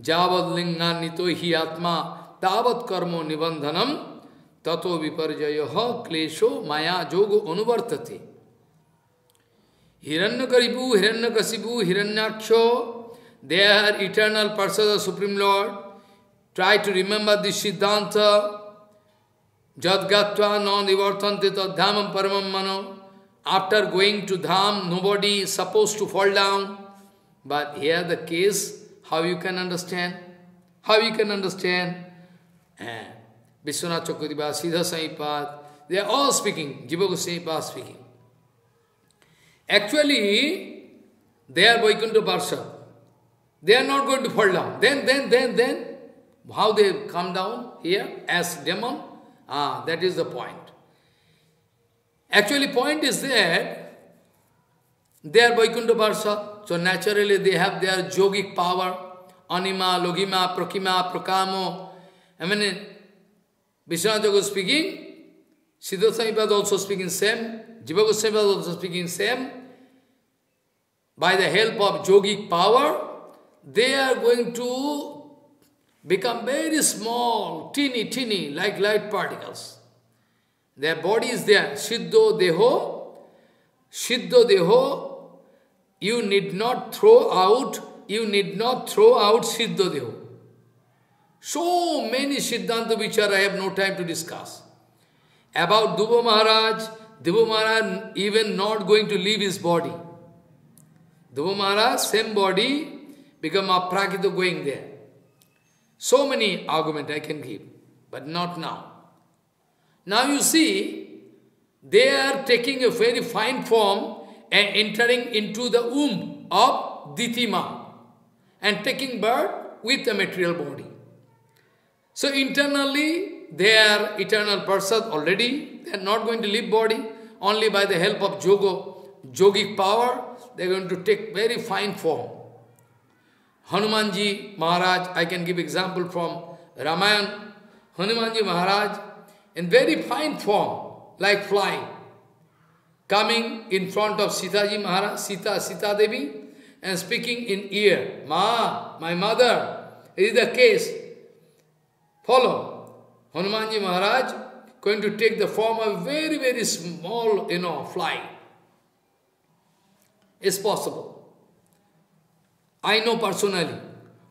javad linga nito hi atma tavat karmo nibandhanam tato viparjayo klesho maya jogo anuvartati. Hiranyakaripu, Hiranyakasipu, Hiranyaksho, they are eternal persons of Supreme Lord. Try to remember this Siddhanta, Jadgatva non nivartante dhamam paramam mano. After going to dham, nobody is supposed to fall down. But here the case how you can understand? How you can understand? Eh, Vishwanath Chakravarti, Siddha Saipad, they are all speaking, Jiva Goswami speaking. Actually, they are Vaikuntha Parsha. They are not going to fall down. Then, then, then, then, how they come down here as demon? Ah, that is the point. Actually, point is that they are Vaikuntha Parsha. So naturally they have their yogic power, anima, logima, prokima, prokamo. I mean, Vishwanath Yoga speaking, Sridhar Swami also speaking same, Jiva Goswami also speaking same. By the help of yogic power, they are going to become very small, teeny, teeny, like light particles. Their body is there, Siddho Deho, Siddho Deho, you need not throw out, you need not throw out Siddhadeho. So many Siddhanta Vichara I have no time to discuss. About Dhruva Maharaj, Dhruva Maharaj even not going to leave his body. Dhruva Maharaj, same body, become aprakita going there. So many argument I can give, but not now. Now you see, they are taking a very fine form and entering into the womb of Ditima and taking birth with a material body. So internally, they are eternal persons already. They are not going to leave body. Only by the help of yoga, yogic power, they are going to take very fine form. Hanumanji Maharaj, I can give example from Ramayan. Hanumanji Maharaj, in very fine form, like flying, coming in front of Sitaji Maharaj, Sita, Sita Devi, and speaking in ear, Ma, my mother, is the case. Follow. Hanumanji Maharaj going to take the form of very, very small, you know, fly. It's possible. I know personally.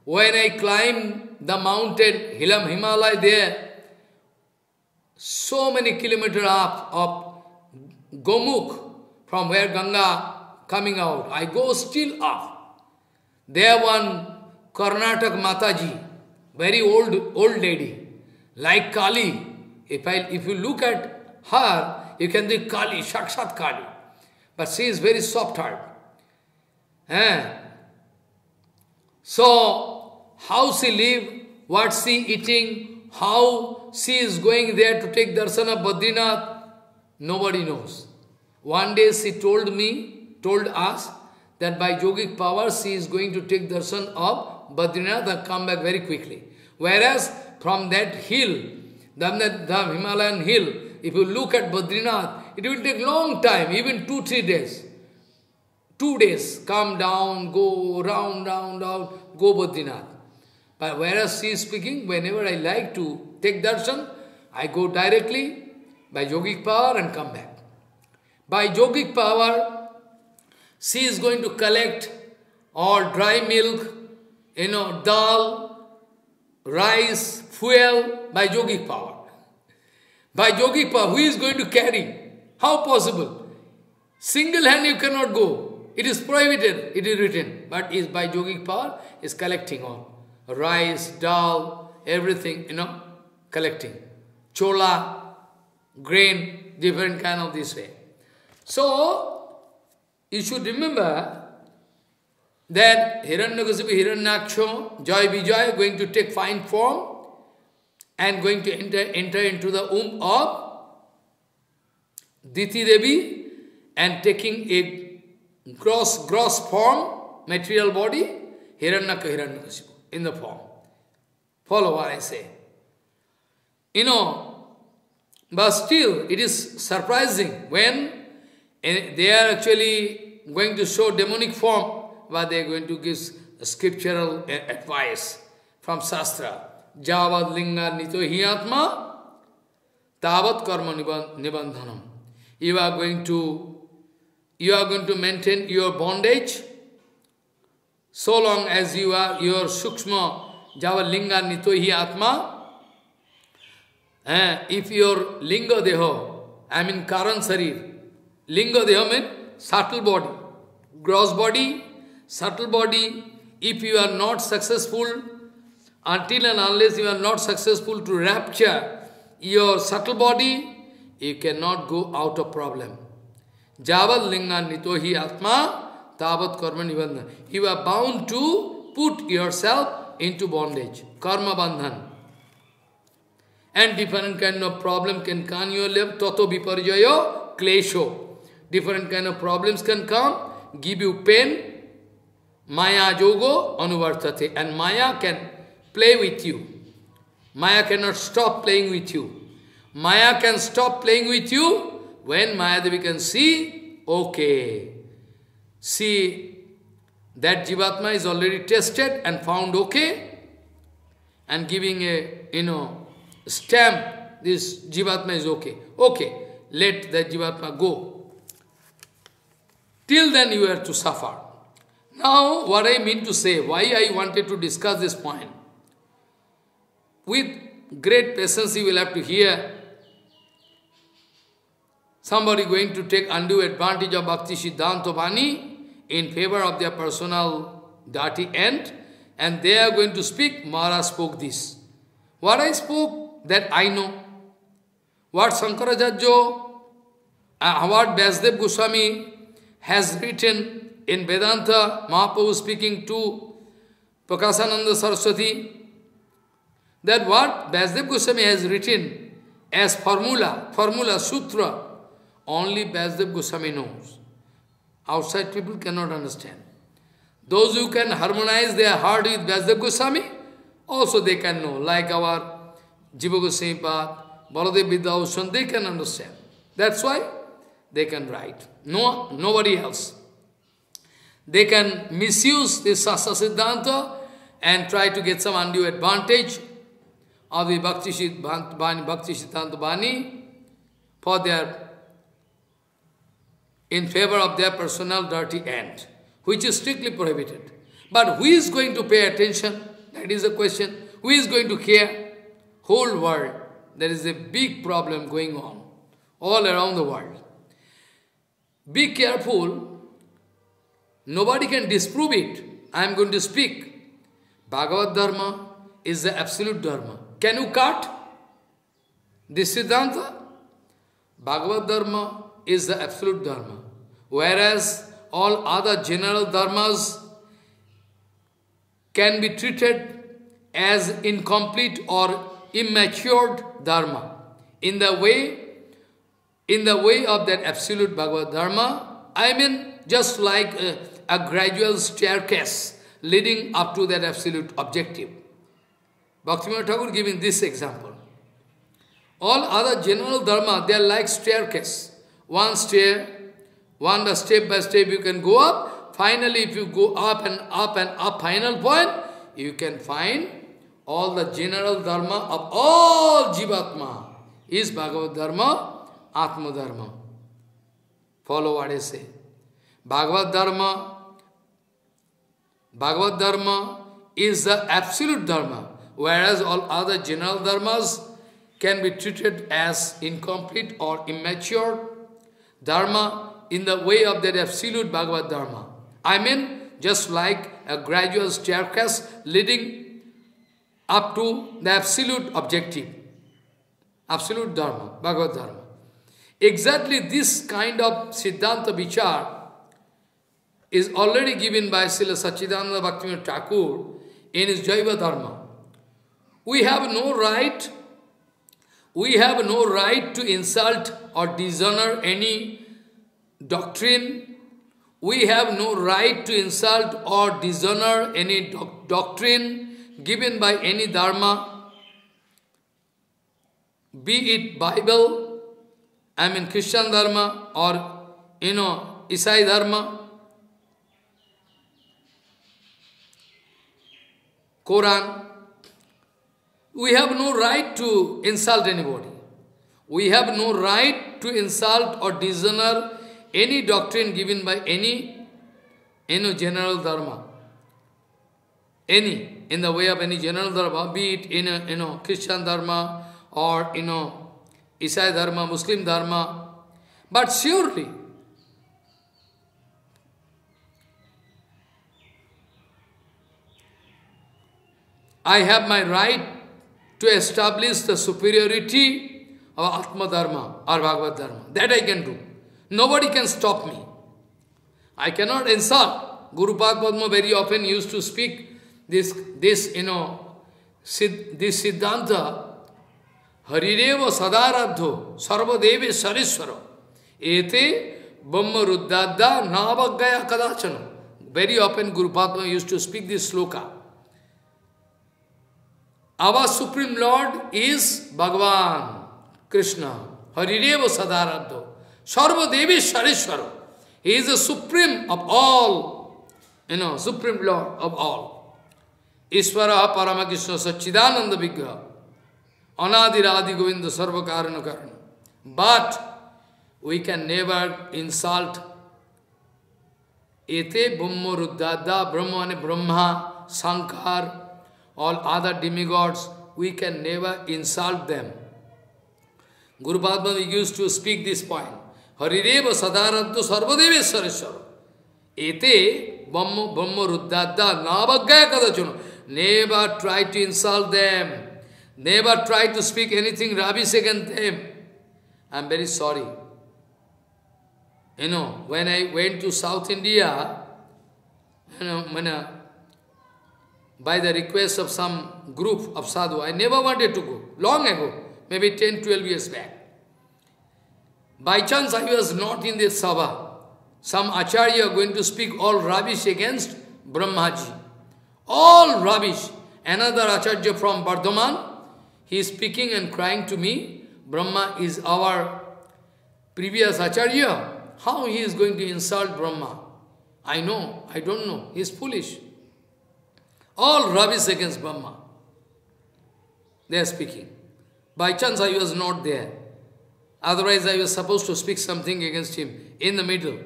When I climb the mountain, Hilam Himalaya there, so many kilometers up of Gomukh, from where Ganga coming out. I go still up. There one Karnataka Mataji, very old old lady, like Kali. If I if you look at her, you can see Kali, Shakshat Kali. But she is very soft heart. Eh? So, how she live, what she eating, how she is going there to take darshan of Badrinath, nobody knows. One day she told me, told us, that by yogic power she is going to take darshan of Badrinath and come back very quickly. Whereas from that hill, the, Himalayan hill, if you look at Badrinath, it will take long time, even two, three days. Two days, come down, go round, round, round, go Badrinath. But whereas she is speaking, whenever I like to take darshan, I go directly by yogic power and come back. By yogic power, she is going to collect all dry milk, you know, dal, rice, fuel by yogic power. By yogic power, who is going to carry? How possible? Single hand you cannot go. It is prohibited, it is written, but is by yogic power, is collecting all. Rice, dal, everything, you know, collecting. Chola, grain, different kind of this way. So, you should remember that Hiranyakasipu, Hiranyaksha, Joy Vijay going to take fine form and going to enter, enter into the womb of Diti Devi and taking a gross, gross form, material body, Hiranyaka, Hiranyakasipu, in the form. Follow what I say. You know, but still, it is surprising when eh, they are actually going to show demonic form, but they are going to give scriptural eh, advice from Shastra. Javad linga nito hiyatma, tavat karma nibandhanam. You are going to, you are going to maintain your bondage so long as you are your sukshma javad linga nito hiyatma. Eh, if your linga deho, I mean karan sarir, linga deho means subtle body, gross body, subtle body. If you are not successful, until and unless you are not successful to rapture your subtle body, you cannot go out of problem. Javad linga nitohi atma tavat karma nibandhan. You are bound to put yourself into bondage, karma bandhan. And different kind of problem can come your life, tato viparjaya klesho. Different kind of problems can come, give you pain, Maya jogo anuvartate. And Maya can play with you. Maya cannot stop playing with you. Maya can stop playing with you when Maya Devi can see, okay. See, that Jivatma is already tested and found okay, and giving a, you know, stamp, this Jivatma is okay. Okay, let the Jivatma go. Till then you have to suffer. Now, what I mean to say, why I wanted to discuss this point. With great patience, you will have to hear somebody going to take undue advantage of Bhakti Siddhanta Bani in favor of their personal dirty end, and they are going to speak, Maharaj spoke this. What I spoke, that I know. What Shankaracharya, uh, what Vyasdev Goswami has written in Vedanta, Mahaprabhu speaking to Prakasananda Saraswati, that what Vyasdev Goswami has written as formula, formula, sutra, only Vyasdev Goswami knows. Outside people cannot understand. Those who can harmonize their heart with Vyasdev Goswami, also they can know, like our Jiva Goswami Path, Baladev Vidyabhushan, they can understand. That's why they can write. No, nobody else. They can misuse this Sasa Siddhanta and try to get some undue advantage of the Bhakti Bhakti Siddhanta Bani for their, in favor of their personal dirty end, which is strictly prohibited. But who is going to pay attention? That is the question. Who is going to care? Whole world. There is a big problem going on all around the world. Be careful. Nobody can disprove it. I am going to speak. Bhagavad Dharma is the absolute Dharma. Can you cut this Siddhanta? Bhagavad Dharma is the absolute Dharma. Whereas all other general Dharmas can be treated as incomplete or immature Dharma. In the way in the way of that absolute Bhagavad Dharma, I mean just like a, a gradual staircase leading up to that absolute objective. Bhaktivinoda Thakur giving this example. All other general dharma, they are like staircase. One stair, one step by step you can go up. Finally, if you go up and up and up, final point, you can find all the general dharma of all jivatma is Bhagavad Dharma Atma Dharma. Follow what I say. Bhagavad Dharma, Bhagavad Dharma is the absolute Dharma, whereas all other general Dharmas can be treated as incomplete or immature Dharma in the way of that absolute Bhagavad Dharma. I mean, just like a gradual staircase leading up to the absolute objective, absolute Dharma, Bhagavad Dharma. Exactly this kind of Siddhanta Vichar is already given by Srila Sachidananda Bhaktivinoda Thakur in his Jaiva Dharma. We have no right, we have no right to insult or dishonor any doctrine. We have no right to insult or dishonor any doc doctrine given by any Dharma, be it Bible, I mean Christian Dharma or, you know, Isai Dharma, Quran. We have no right to insult anybody. We have no right to insult or dishonor any doctrine given by any, know, general dharma. Any, in the way of any general dharma, be it in a, you know, Christian dharma or, you know, Isai Dharma, Muslim Dharma. But surely, I have my right to establish the superiority of Atma Dharma or Bhagavad Dharma. That I can do. Nobody can stop me. I cannot insult. Guru Padma very often used to speak this, this you know, this Siddhanta, Harireva Sadaraddho, Sarvadevi Sarishwara, Ete Brahma Ruddhadda Navagaya Kadachana. Very often Guru Padma used to speak this sloka. Shloka our supreme lord is Bhagwan Krishna हरिरेव सदाराध्यो सर्वदेवी सरेश्वर he is the supreme of all you know supreme lord of all ishvara paramakrishna sachidananda vigraha Anadiradi Govinda Sarva Karana Karana. But we can never insult Ete Brahma Ruddhada, Brahma and Brahma, Sankar, all other demigods, we can never insult them. Guru Padma used to speak this point. Harireva Sadarantu Sarvadeveswareshwara. Ete Brahma, Brahma Ruddhada, Navagaya Kadachuna. Never try to insult them. Never try to speak anything rubbish against them. I am very sorry. You know, when I went to South India, you know, when, uh, by the request of some group of sadhu, I never wanted to go, long ago, maybe 10, 12 years back. By chance, I was not in this sabha. Some acharya going to speak all rubbish against Brahmaji. All rubbish. Another acharya from Bardhaman, he is speaking and crying to me, Brahma is our previous acharya. How he is going to insult Brahma? I know, I don't know. He is foolish. All rubbish against Brahma. They are speaking. By chance I was not there. Otherwise I was supposed to speak something against him in the middle.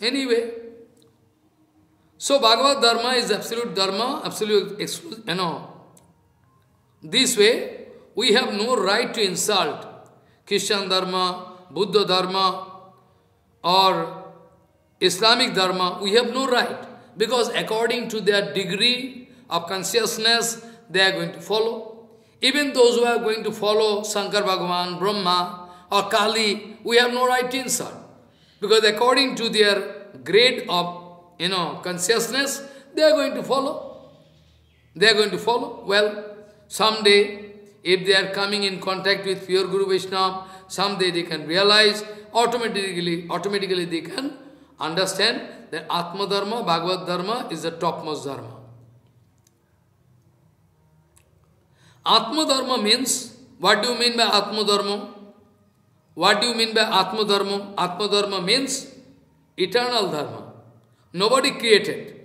Anyway, so Bhagavad Dharma is absolute Dharma, absolute exclusive, you know. This way, we have no right to insult Christian Dharma, Buddha Dharma, or Islamic Dharma, we have no right. Because according to their degree of consciousness, they are going to follow. Even those who are going to follow Shankar Bhagavan, Brahma, or Kali, we have no right to insult. Because according to their grade of, you know, consciousness, they are going to follow. They are going to follow. Well, someday, if they are coming in contact with pure Guru Vaishnava, someday they can realize automatically, automatically they can understand that Atma Dharma, Bhagavad Dharma is the topmost Dharma. Atma Dharma means, what do you mean by Atma Dharma? What do you mean by Atma Dharma? Atma Dharma means eternal Dharma. Nobody created.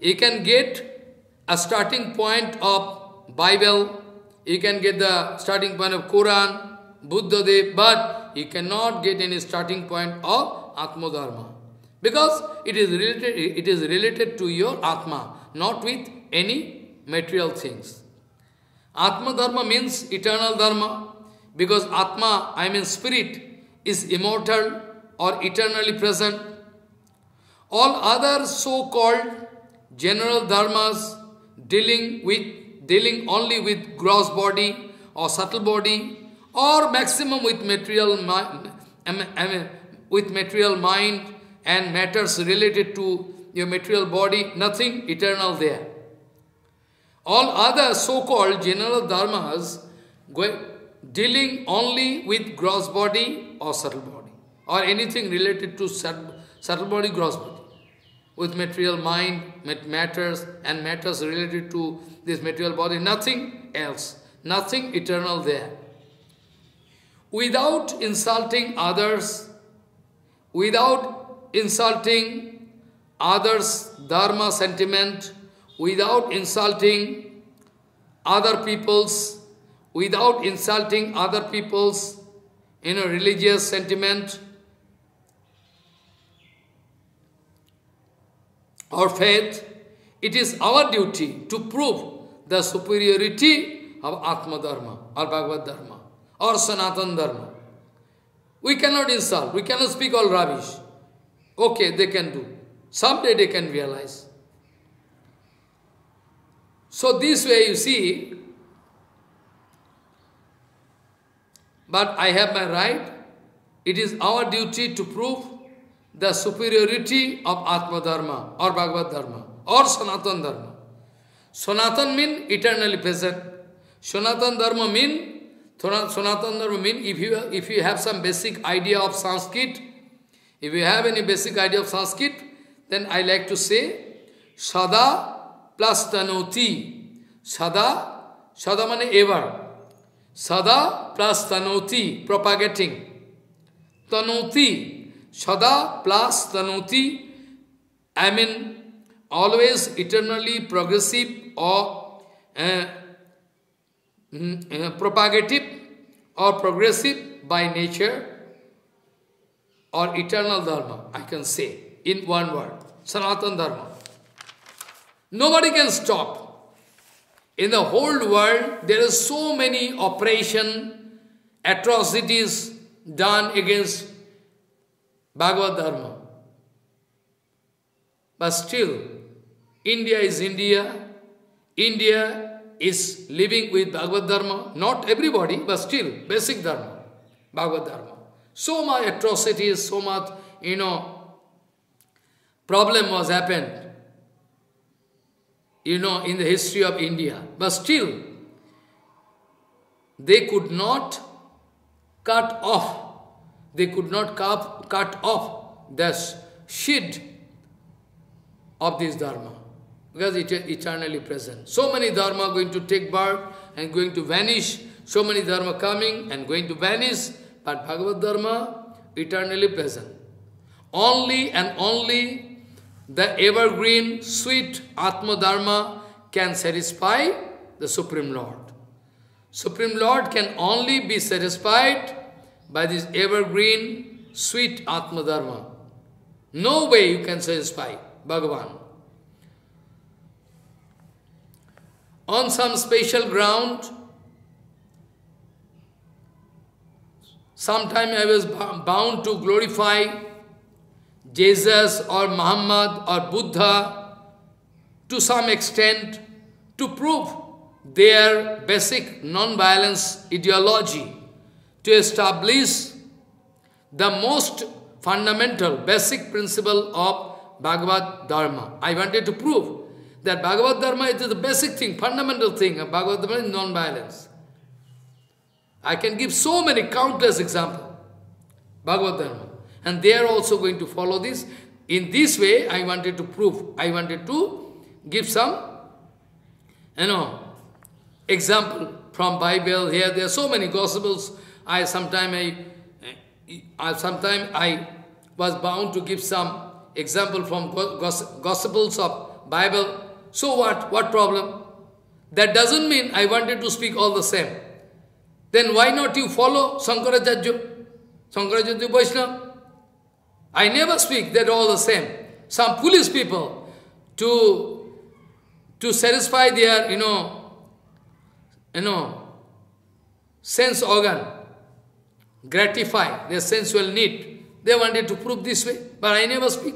You can get a starting point of Bible, you can get the starting point of Quran, Buddha Dev, but you cannot get any starting point of Atma Dharma. Because it is related, it is related to your Atma, not with any material things. Atma Dharma means eternal Dharma, because Atma, I mean spirit, is immortal or eternally present. All other so-called general dharmas dealing with dealing only with gross body or subtle body or maximum with material I mean, with material mind and matters related to your material body, nothing eternal there. All other so-called general dharmas dealing only with gross body or subtle body, or anything related to subtle body, gross body, with material mind, matters, and matters related to this material body, nothing else, nothing eternal there without insulting others, without insulting others' dharma sentiment, without insulting other people's, without insulting other people's you know, religious sentiment or faith, it is our duty to prove the superiority of Atma Dharma or Bhagavad Dharma or Sanatan Dharma. We cannot insult, we cannot speak all rubbish. Okay, they can do. Someday they can realize. So this way you see, but I have my right. It is our duty to prove the superiority of Atma Dharma or Bhagavad Dharma or Sanatan Dharma. Sanatan means eternally present. Sanatan Dharma means Sanatana Dharma means if you, if you have some basic idea of Sanskrit, if you have any basic idea of Sanskrit, then I like to say Sada plus Tanoti. Sada, Sada means ever. Sada plus Tanoti, propagating. Tanoti, Sada plus Tanoti, I mean always eternally progressive or uh, mm, propagative or progressive by nature or eternal dharma, I can say. in one word, Sanatana Dharma. Nobody can stop. In the whole world, there are so many operation, atrocities done against Bhagavad Dharma. But still, India is India. India is living with Bhagavad Dharma. Not everybody, but still, basic Dharma, Bhagavad Dharma. So much atrocities, so much, you know, problem was happened, you know, in the history of India. But still, they could not cut off, they could not cut, cut off the shid of this Dharma because it is eternally present. So many Dharma going to take birth and going to vanish, so many Dharma coming and going to vanish, but Bhagavad Dharma eternally present. Only and only the evergreen, sweet Atma Dharma can satisfy the Supreme Lord. Supreme Lord can only be satisfied by this evergreen, sweet Atma Dharma. No way you can satisfy. Bhagavan. On some special ground, sometime I was bound to glorify Jesus or Muhammad or Buddha to some extent to prove their basic non-violence ideology, to establish the most fundamental, basic principle of Bhagavad Dharma. I wanted to prove that Bhagavad Dharma is the basic thing, fundamental thing of Bhagavad Dharma is non-violence. I can give so many countless examples. Bhagavad Dharma. And they are also going to follow this. In this way, I wanted to prove, I wanted to give some, you know, example from Bible. Here there are so many Gospels. I sometime I, I sometime I was bound to give some example from Gospels of Bible. So what? What problem? That doesn't mean I wanted to speak all the same. Then why not you follow Sankaracharya? Sankaracharya Vaishnava? I never speak that all the same. Some foolish people to, to satisfy their, you know, you know, sense organ, gratify their sensual need. They wanted to prove this way, but I never speak.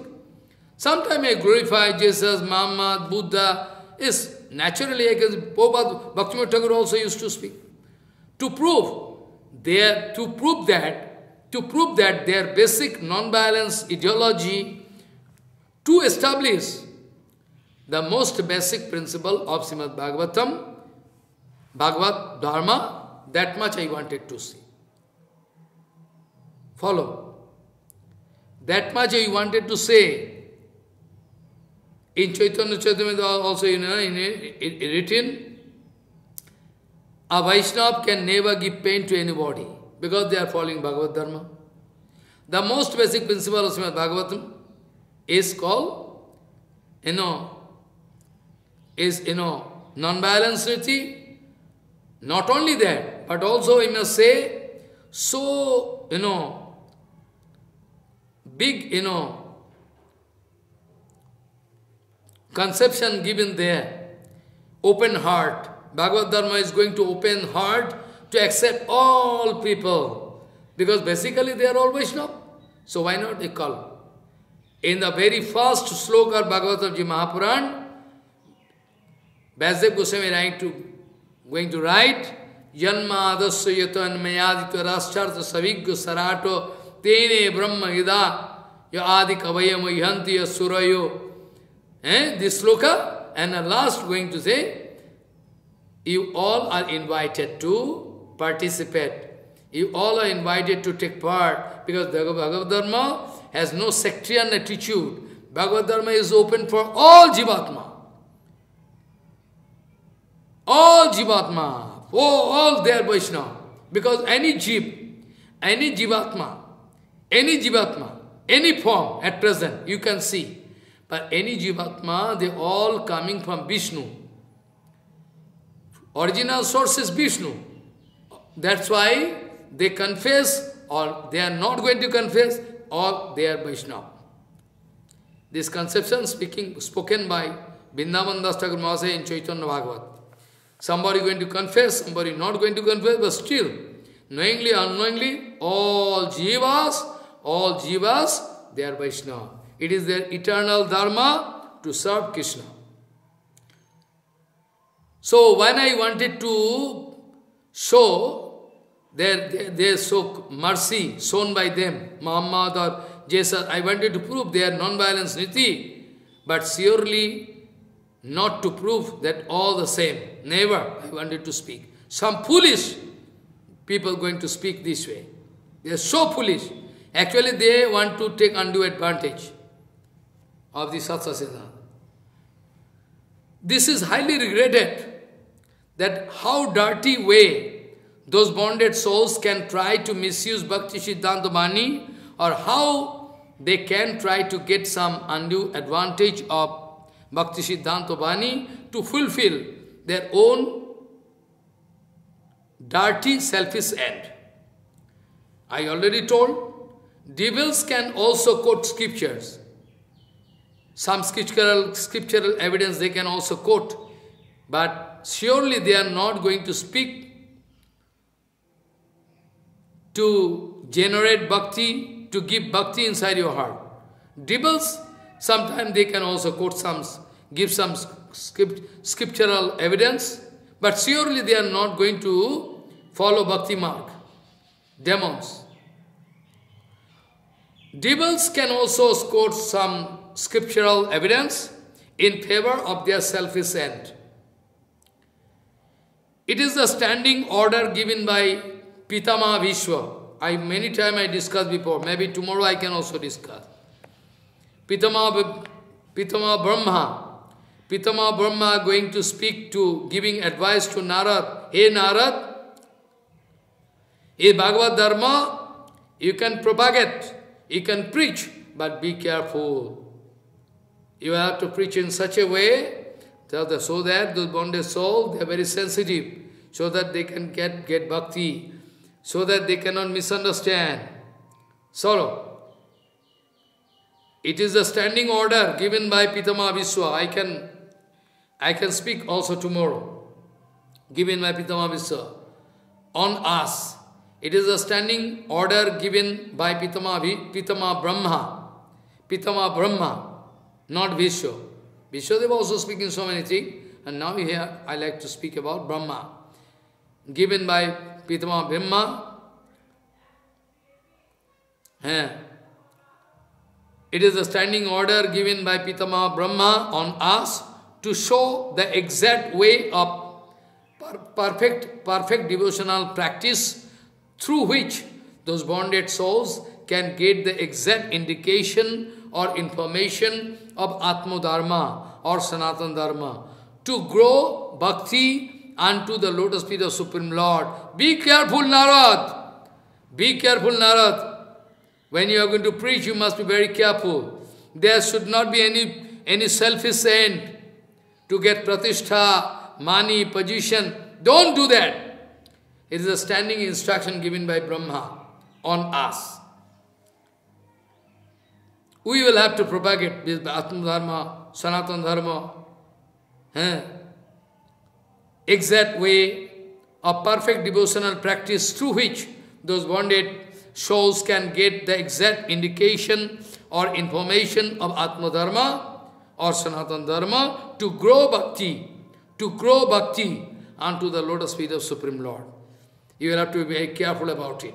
Sometimes I glorify Jesus, Muhammad, Buddha. Is naturally, I guess, Prabhupada, Bhaktivinoda Thakur also used to speak. To prove their, to prove that, to prove that their basic non-violence ideology, to establish the most basic principle of Srimad Bhagavatam, Bhagavad Dharma, that much I wanted to see. Follow. That much I wanted to say. In Chaitanya Charitamrita also you know, in, in, written, a Vaishnava can never give pain to anybody because they are following Bhagavad Dharma. The most basic principle of Srimad Bhagavatam is called, you know, is, you know, non-violence Not only that, but also we must say, so, you know, big, you know, conception given there, open heart. Bhagavad Dharma is going to open heart to accept all people. Because basically they are all Vaishnava. So why not they call? In the very first sloka of Bhagavatam Ji Mahapuran, Vyasadev Goswami writing to, going to write, Janma adasya yatan mayaditya raschartha savigya sarato tene brahma ida ya adi kavayam yanti surayo Eh? This sloka, and last going to say, you all are invited to participate. You all are invited to take part because Bhagavad Dharma has no sectarian attitude. Bhagavad Dharma is open for all Jivatma. All Jivatma, oh, all their Vaishnava. Because any Jiv, any Jivatma, any Jivatma, any form at present, you can see, but any Jivatma, they all coming from Vishnu. Original source is Vishnu. That's why they confess or they are not going to confess or they are Vaishnava. This conception speaking, spoken by Vrindavan Das Thakur Mahasaya in Chaitanya Bhagavat. Somebody going to confess, somebody not going to confess, but still, knowingly, unknowingly, all jivas, all jivas, they are Vaishnava. It is their eternal dharma to serve Krishna. So when I wanted to show their, their, so mercy shown by them, Muhammad or Jesus, I wanted to prove their non-violence niti, but surely not to prove that all the same. Never I wanted to speak. Some foolish people going to speak this way. They are so foolish. Actually, they want to take undue advantage of the Satsasena. This is highly regretted that how dirty way those bonded souls can try to misuse Bhakti Siddhanta Bani or how they can try to get some undue advantage of Bhakti Siddhanta Bani to fulfill their own dirty, selfish end. I already told, devils can also quote scriptures. Some scriptural, scriptural evidence they can also quote, but surely they are not going to speak to generate bhakti, to give bhakti inside your heart. Devils, sometimes they can also quote some, give some script, scriptural evidence, but surely they are not going to follow bhakti mark. Demons. Devils can also quote some scriptural evidence in favor of their selfish end. It is the standing order given by Pitama Vishwa. I many time I discussed before, maybe tomorrow I can also discuss. Pitama, Pitama Brahma. Pitama Brahma going to speak to, giving advice to Narad. Hey Narad, in Bhagavad Dharma, you can propagate, you can preach, but be careful. You have to preach in such a way so that those bonded souls, they are very sensitive, so that they can get, get bhakti, so that they cannot misunderstand. Sorrow. It is a standing order given by Pitama Viswa. I can, I can speak also tomorrow, given by Pitama Viswa, on us. It is a standing order given by Pitama, Pitama Brahma, Pitama Brahma, not Vishwa. Vishwadeva also speaking so many things, and now here I like to speak about Brahma, given by Pitama Brahma. Yeah. It is a standing order given by Pitama Brahma on us to show the exact way of perfect, perfect devotional practice through which those bonded souls can get the exact indication or information of Atma Dharma or Sanatana Dharma to grow bhakti unto the lotus feet of Supreme Lord. Be careful, Narad! Be careful, Narad! When you are going to preach, you must be very careful. There should not be any, any selfish end to get pratishtha, money, position. Don't do that. It is a standing instruction given by Brahma on us. We will have to propagate this Atma Dharma, Sanatana Dharma, eh? exact way of perfect devotional practice through which those bonded souls can get the exact indication or information of Atma Dharma or Sanatana Dharma to grow bhakti, to grow bhakti unto the lotus feet of Supreme Lord. You will have to be very careful about it.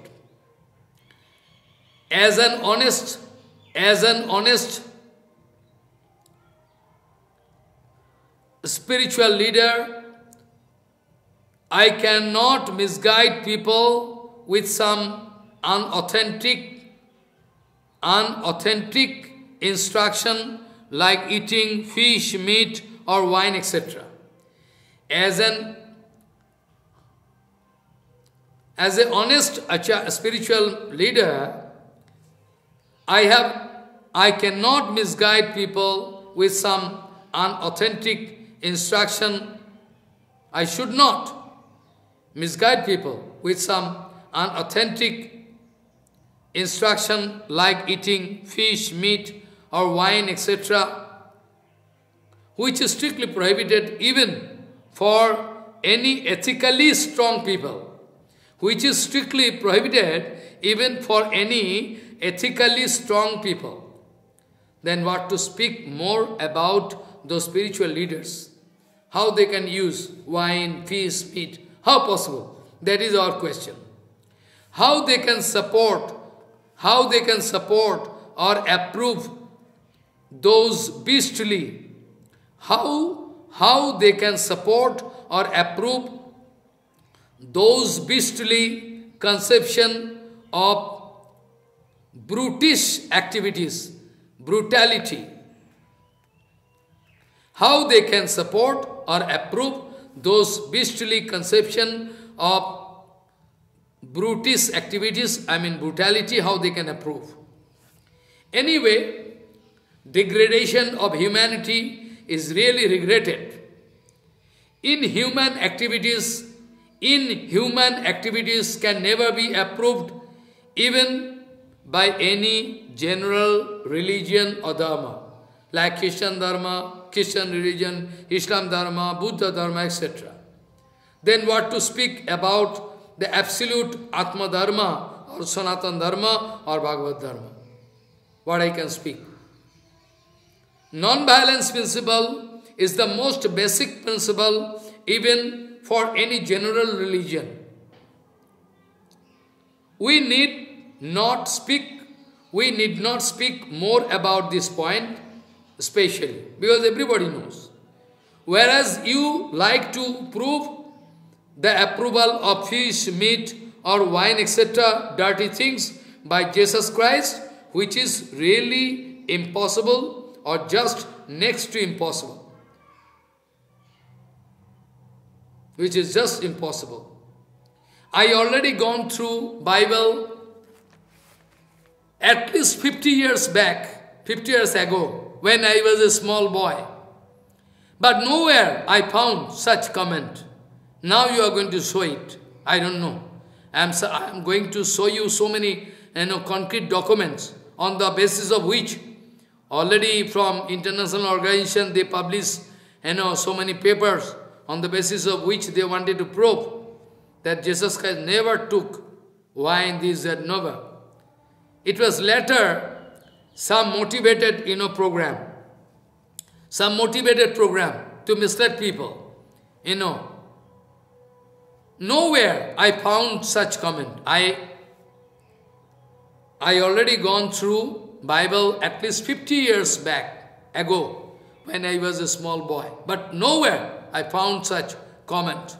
As an honest, as an honest spiritual leader, I cannot misguide people with some unauthentic, unauthentic instruction like eating fish, meat or wine, etc. As an as an honest spiritual leader, I have I cannot misguide people with some unauthentic instruction. I should not misguide people with some unauthentic instruction like eating fish, meat, or wine, etc., which is strictly prohibited even for any ethically strong people, which is strictly prohibited even for any ethically strong people. Then what to speak more about those spiritual leaders? How they can use wine, fish, meat? How possible? That is our question. How they can support, how they can support or approve those beastly, how, how they can support or approve those beastly conception of brutish activities, brutality. How they can support or approve those beastly conception of brutish activities, I mean brutality, how they can approve. Anyway, degradation of humanity is really regretted. In human activities, in human activities can never be approved even by any general religion or dharma, like Christian dharma, Christian religion, Islam dharma, Buddha dharma, etc. Then what to speak about the absolute Atma dharma or Sanatan dharma or Bhagavad dharma? What I can speak. Non-violence principle is the most basic principle even for any general religion. We need not speak, we need not speak more about this point, especially, because everybody knows. Whereas you like to prove the approval of fish, meat, or wine, etc., dirty things by Jesus Christ, which is really impossible or just next to impossible. Which is just impossible. I already gone through Bible at least 50 years back, 50 years ago, when I was a small boy. But nowhere I found such comment. Now you are going to show it. I don't know. I'm, I'm going to show you so many you know, concrete documents on the basis of which already from international organization they publish you know, so many papers on the basis of which they wanted to prove that Jesus Christ never took wine, this, that, never. It was later some motivated, you know, program, some motivated program to mislead people, you know. Nowhere I found such comment. I, I already gone through Bible at least 50 years back, ago, when I was a small boy. But nowhere I found such comment.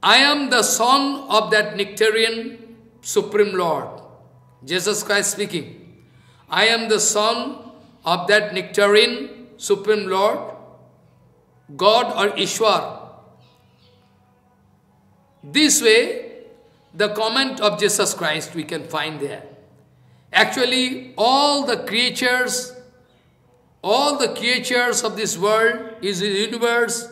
I am the son of that nectarian Supreme Lord. Jesus Christ speaking. I am the son of that nectarine Supreme Lord, God or Ishwar. This way, the comment of Jesus Christ we can find there. Actually, all the creatures all the creatures of this world is the universe.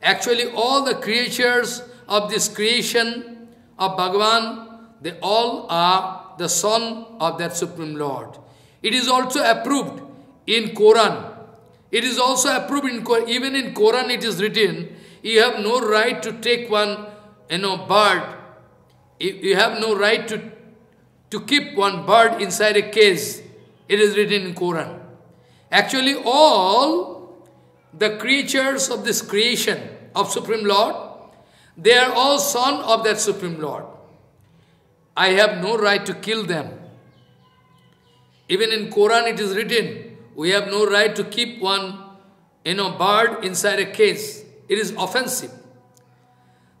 Actually, all the creatures of this creation of Bhagavan, they all are the son of that Supreme Lord. It is also approved in Quran. It is also approved in Quran. Even in Quran it is written, you have no right to take one, you know, bird. You have no right to, to keep one bird inside a cage. It is written in Quran. Actually, all the creatures of this creation of Supreme Lord, they are all son of that Supreme Lord. I have no right to kill them. Even in Quran it is written, we have no right to keep one, you know, bird inside a cage. It is offensive.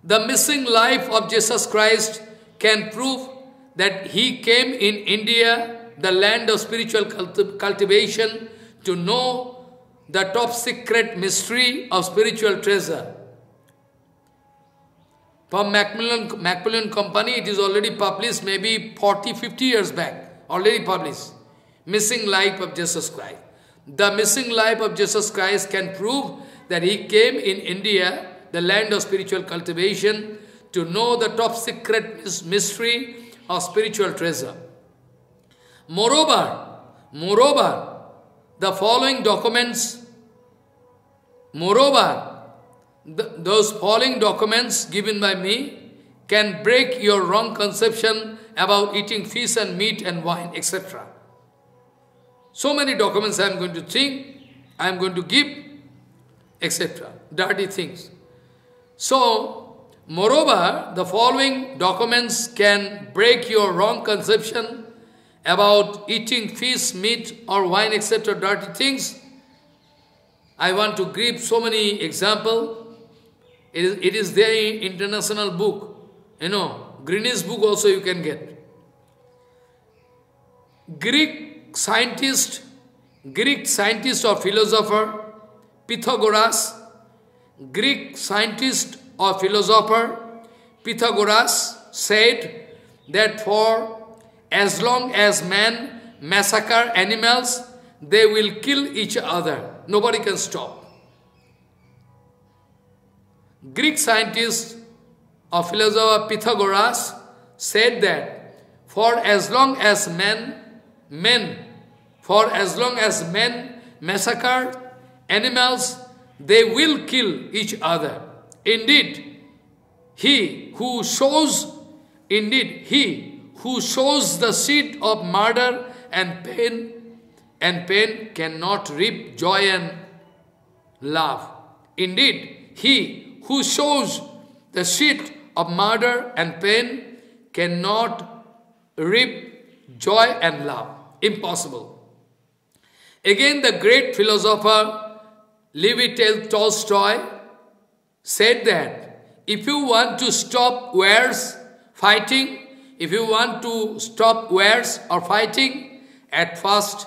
The missing life of Jesus Christ can prove that he came in India, the land of spiritual cultivation, to know the top secret mystery of spiritual treasure. From Macmillan, Macmillan Company, it is already published maybe 40, 50 years back, already published. Missing life of Jesus Christ. The missing life of Jesus Christ can prove that he came in India, the land of spiritual cultivation, to know the top secret mystery of spiritual treasure. Moreover, Moreover, the following documents, moreover, the, those following documents given by me can break your wrong conception about eating fish and meat and wine, etc. So many documents I am going to think, I am going to give, etc. Dirty things. So, moreover, the following documents can break your wrong conception about eating fish, meat or wine, etc. dirty things. I want to give so many example. It is, it is there in international book. You know, Greenwich book also you can get. Greek scientist, Greek scientist or philosopher, Pythagoras, Greek scientist or philosopher, Pythagoras said that for as long as men massacre animals, they will kill each other. Nobody can stop. Greek scientist or philosopher Pythagoras said that for as long as men, men, for as long as men massacre animals, they will kill each other. Indeed, he who shows, indeed, he who sows the seed of murder and pain and pain cannot reap joy and love. Indeed, he who sows the seed of murder and pain cannot reap joy and love. Impossible. Again, the great philosopher Levi Tolstoy said that if you want to stop wars, fighting, if you want to stop wars or fighting, at first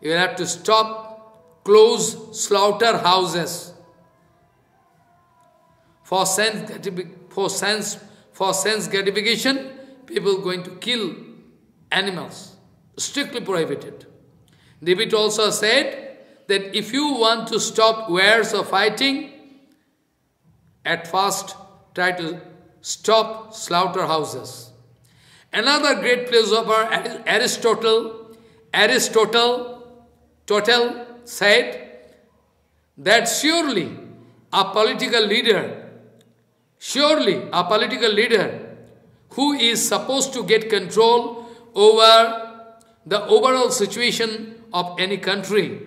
you will have to stop, close slaughterhouses. For sense, for sense, for sense gratification, people going to kill animals. Strictly prohibited. David also said that if you want to stop wars or fighting, at first try to stop slaughterhouses. Another great philosopher, Aristotle, Aristotle, Total said that surely a political leader, surely a political leader who is supposed to get control over the overall situation of any country,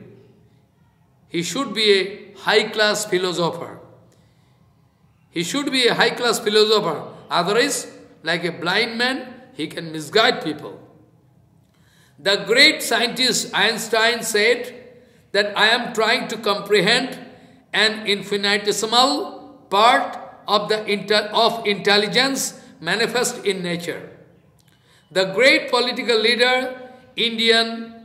he should be a high-class philosopher. He should be a high-class philosopher. Otherwise, like a blind man, he can misguide people. The great scientist Einstein said that I am trying to comprehend an infinitesimal part of the inter of intelligence manifest in nature. The great political leader, Indian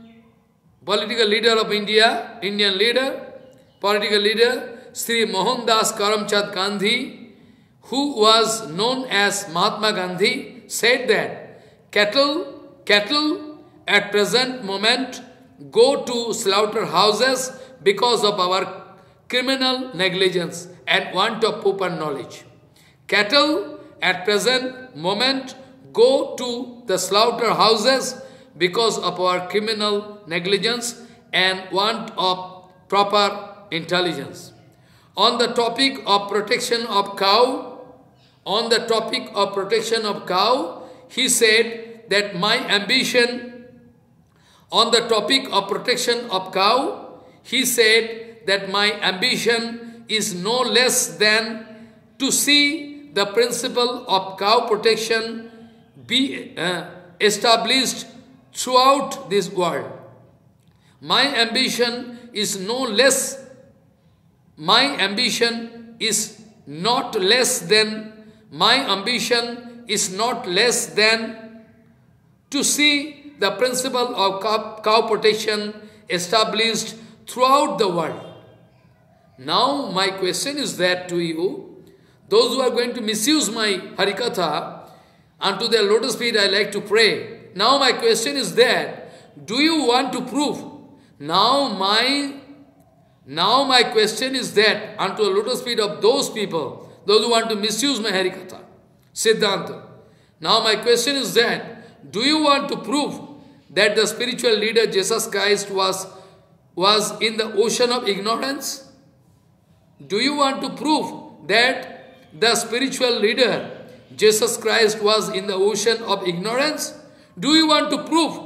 political leader of India, Indian leader, political leader, Sri Mohandas Karamchand Gandhi, who was known as Mahatma Gandhi, said that Cattle, cattle at present moment go to slaughterhouses because of our criminal negligence and want of proper knowledge. Cattle at present moment go to the slaughterhouses because of our criminal negligence and want of proper intelligence. On the topic of protection of cow, on the topic of protection of cow, he said that my ambition on the topic of protection of cow, he said that my ambition is no less than to see the principle of cow protection be uh, established throughout this world. My ambition is no less, my ambition is not less than, my ambition is not less than to see the principle of cow protection established throughout the world. Now my question is that to you, those who are going to misuse my Harikatha, unto their lotus feet I like to pray. Now my question is that, do you want to prove? Now my, now my question is that, unto the lotus feet of those people, those who want to misuse my Harikatha. Siddhanta. Now my question is that, do you want to prove that the spiritual leader Jesus Christ was, was in the ocean of ignorance? Do you want to prove that the spiritual leader Jesus Christ was in the ocean of ignorance? Do you want to prove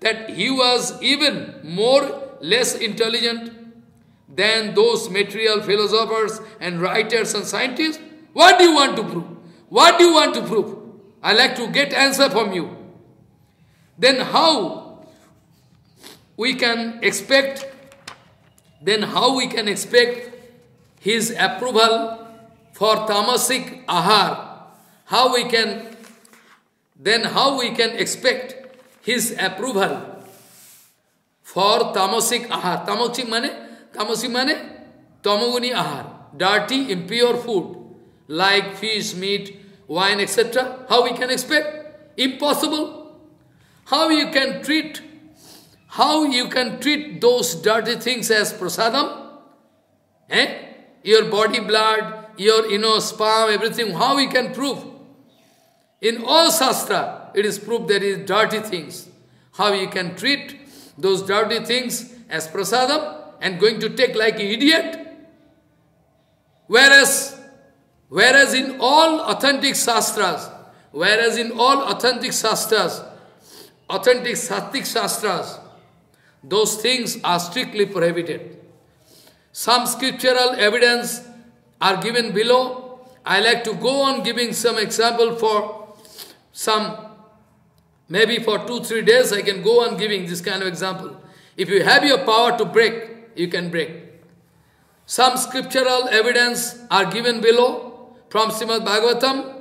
that he was even more less intelligent than those material philosophers and writers and scientists? What do you want to prove? What do you want to prove? I like to get answer from you. Then how we can expect, then how we can expect his approval for tamasic ahar? How we can, then how we can expect his approval for tamasic ahar? Tamasic mane? Tamasic mane? Tamoguni ahar. Dirty, impure food like fish, meat, wine, etc. How we can expect? Impossible. How you can treat, how you can treat those dirty things as prasadam? Eh? Your body blood, your you know, sperm, everything, how we can prove? In all Shastra, it is proved it is dirty things. How you can treat those dirty things as prasadam and going to take like an idiot? Whereas Whereas in all authentic shastras, whereas in all authentic shastras, authentic sattvic shastras, those things are strictly prohibited. Some scriptural evidence are given below. I like to go on giving some example for some, maybe for two, three days I can go on giving this kind of example. If you have your power to break, you can break. Some scriptural evidence are given below from Srimad Bhagavatam,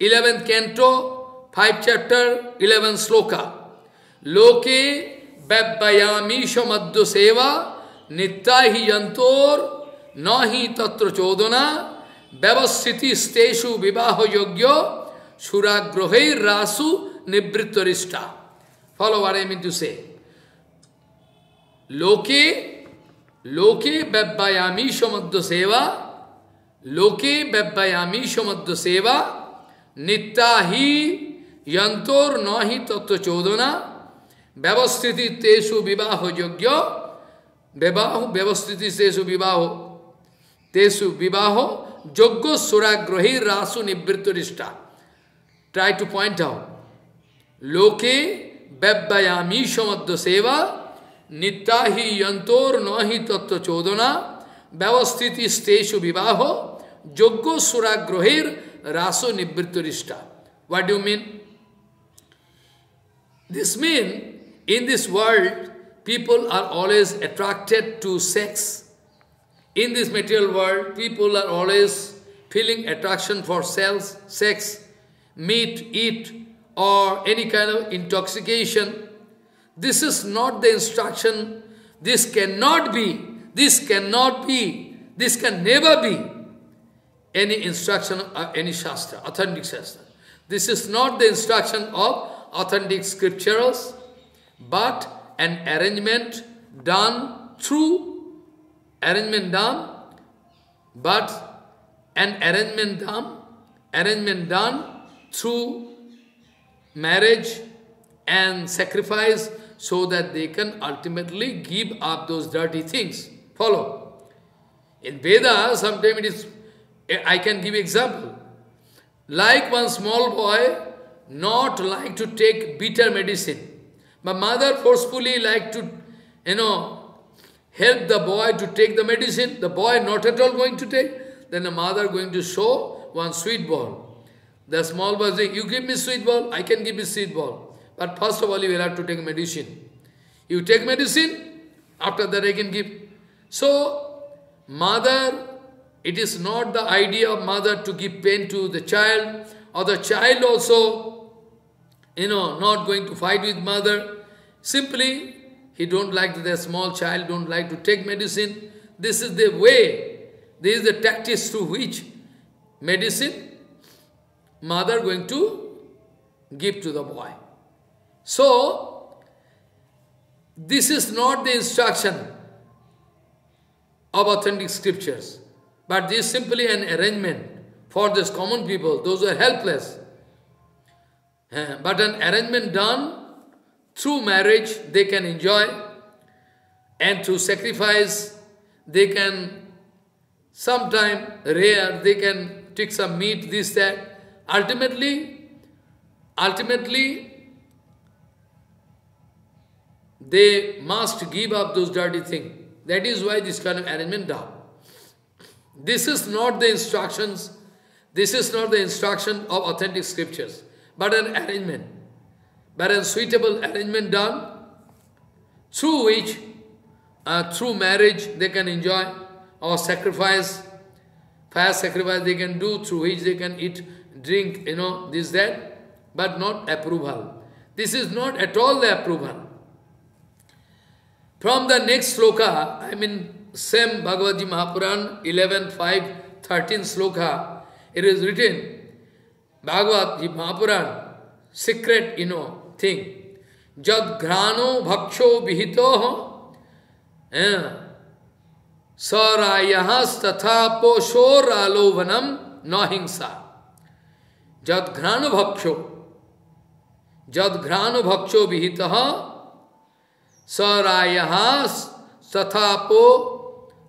11th canto, 5 chapter, 11 sloka. Loke Babbayamisha Madhu Seva नित्या ही यंतोर न ही तत्र चोदना, व्यवस्थिति स्तेषु विवाह योग्यो सुराग्रहे Raso निवृत्तरिष्ठा follow वारे mean से लोके लोके व्यव्यामीश मध्य सेवा, लोके व्यव्यामीश मध्य सेवा नित्या ही यंतोर न ही तत्व चोदना, व्यवस्थिति तेषु विवाह योग्य Vivaho, Vyavastiti Tesu Vivaho. Tesu Vivaho, Joggo Suragrahi Rasu Nibritturishta. Try to point out. Loke Bebbayami Shamadda Seva Nittahi Yantor Nahi Tattva Chodana Vyavastiti Tesu Vivaho Joggo Suragrahir Rasu Nibritturishta. What do you mean? This means in this world people are always attracted to sex. In this material world, people are always feeling attraction for cells, sex, meat, eat, or any kind of intoxication. This is not the instruction. This cannot be. This cannot be. This can never be any instruction of any Shastra, authentic Shastra. This is not the instruction of authentic scriptures, but an arrangement done through, arrangement done, but an arrangement done, arrangement done through marriage and sacrifice so that they can ultimately give up those dirty things. Follow. In Veda, sometimes it is I can give example. Like one small boy not like to take bitter medicine. But mother forcefully like to, you know, help the boy to take the medicine. The boy not at all going to take. Then the mother going to show one sweet ball. The small boy saying, you give me sweet ball, I can give you sweet ball. But first of all, you will have to take medicine. You take medicine, after that I can give. So, mother it is not the idea of mother to give pain to the child, or the child also, you know, not going to fight with mother. Simply, he don't like, the small child don't like to take medicine. This is the way, this is the tactics through which medicine mother going to give to the boy. So, this is not the instruction of authentic scriptures. But this is simply an arrangement for these common people, those who are helpless. But an arrangement done through marriage they can enjoy, and through sacrifice they can, sometime rare, they can take some meat, this, that. Ultimately, ultimately, they must give up those dirty things. That is why this kind of arrangement done. This is not the instructions, this is not the instruction of authentic scriptures, but an arrangement, but a suitable arrangement done, through which, uh, through marriage, they can enjoy, or sacrifice, fire sacrifice they can do, through which they can eat, drink, you know, this, that, but not approval. This is not at all the approval. From the next sloka, I mean, same Bhagavad Gita Mahapuran, 11, 5, 13 sloka, it is written, Bhagavat ji Mahapurana secret in thing जब घ्राणो भक्षो विहित हो तथा पोषोर आलोभनम न हिंसा जद घ्राण भक्षो जद घ्राण भक्षो विहित सरायहास तथा पो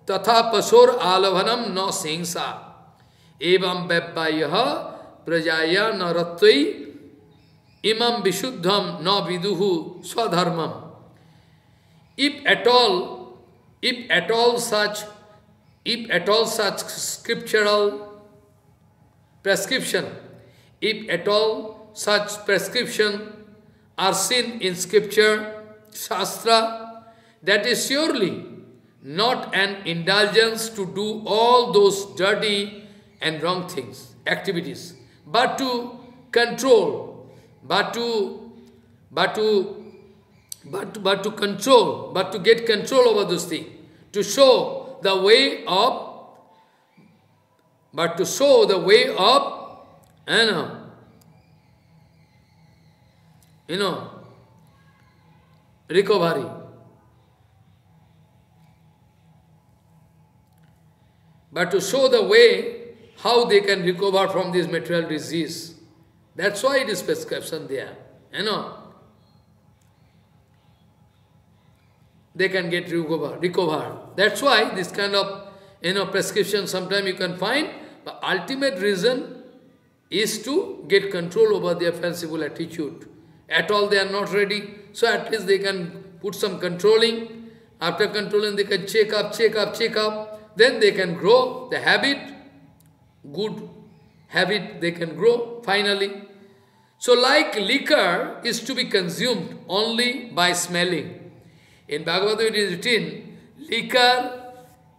तथा पशोर आलोभनम न सिंसा एवं व्यवाह prajaya naratvai imam vishuddham na viduhu swadharmam. If at all, if at all such, if at all such scriptural prescription, if at all such prescription are seen in scripture, shastra, that is surely not an indulgence to do all those dirty and wrong things, activities but to control, but to, but to, but to, but to control, but to get control over those things, to show the way of, but to show the way of, you know, you know, recovery. but to show the way how they can recover from this material disease. That's why it is prescription there. You know, they can get recover, recover. That's why this kind of you know prescription sometimes you can find, but ultimate reason is to get control over their fanciful attitude. At all they are not ready, so at least they can put some controlling. After controlling, they can check up, check up, check up then they can grow the habit, good habit they can grow finally. So like liquor is to be consumed only by smelling. In Bhagavad Gita it is written, liquor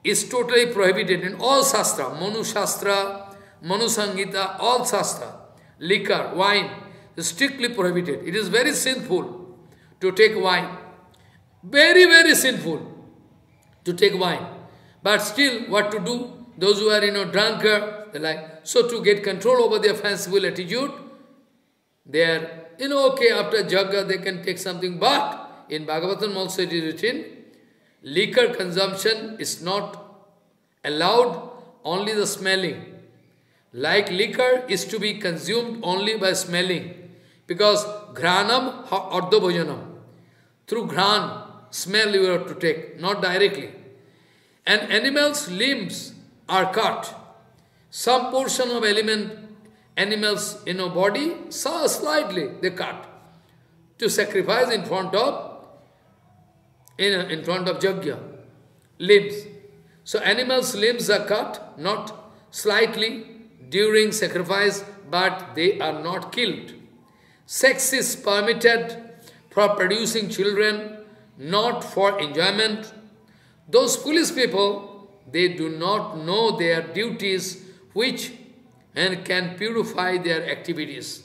is totally prohibited in all Shastra, Manu Shastra, Manu Samhita, all Shastra. Liquor, wine is strictly prohibited. It is very sinful to take wine. Very, very sinful to take wine. But still, what to do? Those who are, you know, drunkard, they like, so to get control over their fanciful attitude, they are, you know, okay, after jagga they can take something, but in Bhagavatam also it is written, liquor consumption is not allowed, only the smelling. Like liquor is to be consumed only by smelling, because granam ardha bhojanam. Through gran, smell you have to take, not directly. And animal's limbs are cut. Some portion of element, animal's in know, body, so slightly they cut to sacrifice in front of in, in front of Jagya, limbs. So animals' limbs are cut, not slightly during sacrifice, but they are not killed. Sex is permitted for producing children, not for enjoyment those foolish people, they do not know their duties which and can purify their activities.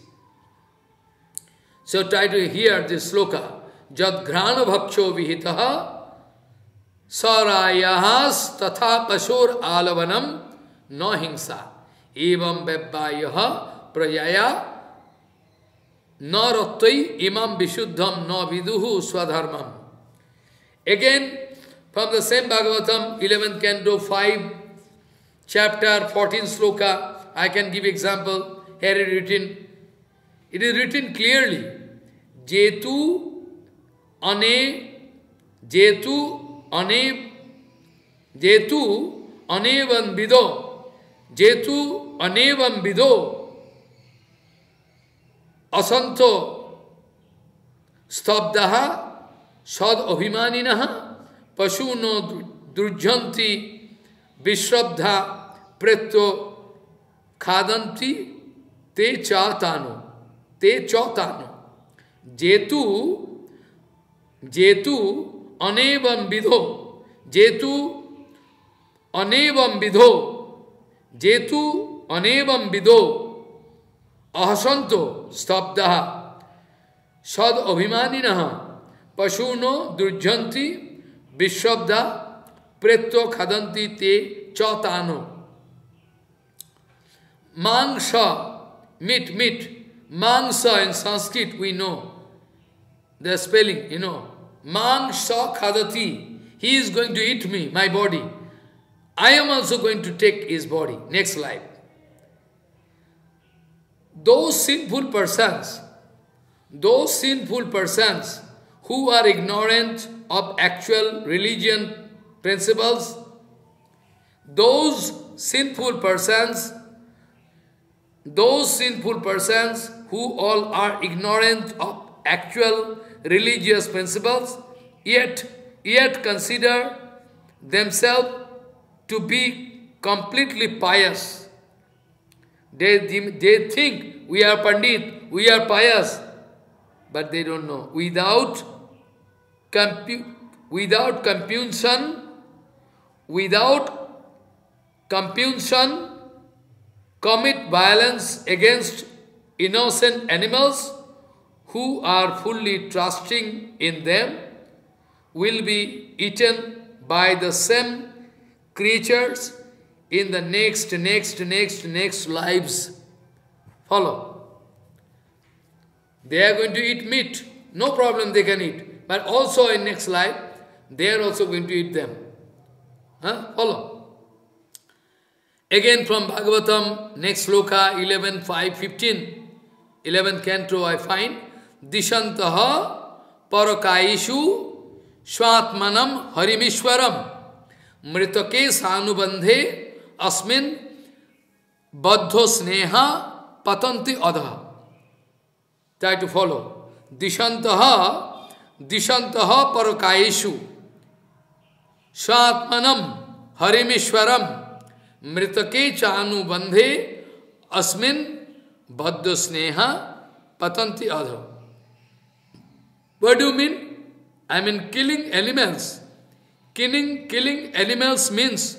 So try to hear this sloka. Jad grana bhaksho vihitaha sarayahas tatha pashur alavanam no hingsa evam vebbayaha prajaya narattai imam vishuddham no viduhu swadharmam. Again, from the same Bhagavatam, 11th canto, 5, chapter 14 sloka, I can give example. Here it is written, it is written clearly, Jetu ane jetu ane jetu anevam vido jetu anevam vido asanto stabdaha sad abhimaninaha pashuno durjanti vishrabdha pretto खादंती ते चातानो, ते चौतानो। जेतु जेतु अनेवम विधो, जेतु अनेवम विधो, जेतु अनेवम विधो अहसंतो स्तब्ध। सद अभिमानी पशुनो दुर्जंती विश्वब्द प्रेत्यो खदंती ते चौतानो Mangsa, meat, meat. Mangsa in Sanskrit we know. The spelling, you know. Mangsa khadati. He is going to eat me, my body. I am also going to take his body. Next slide. Those sinful persons, those sinful persons who are ignorant of actual religion principles, those sinful persons those sinful persons who all are ignorant of actual religious principles, yet, yet consider themselves to be completely pious. They, they think we are Pandit, we are pious, but they don't know. Without, compu without compunction, without compunction, commit violence against innocent animals who are fully trusting in them will be eaten by the same creatures in the next, next, next, next lives. Follow. They are going to eat meat. No problem, they can eat. But also in next life, they are also going to eat them. Huh? Follow. Again from Bhagavatam, next sloka, 11, 5, 15, 11th canto I find, Dishantaha parakaishu swatmanam harimishwaram mritake sanubandhe asmin sneha patanti adha. Try to follow. Dishantaha, दिशंत परकायेशु स्वात्मनम हरिमेश्वरम मृतके चानुबंधे अस्मिन बद्ध स्नेह पतंती अध what do mean I mean killing elements killing killing animals means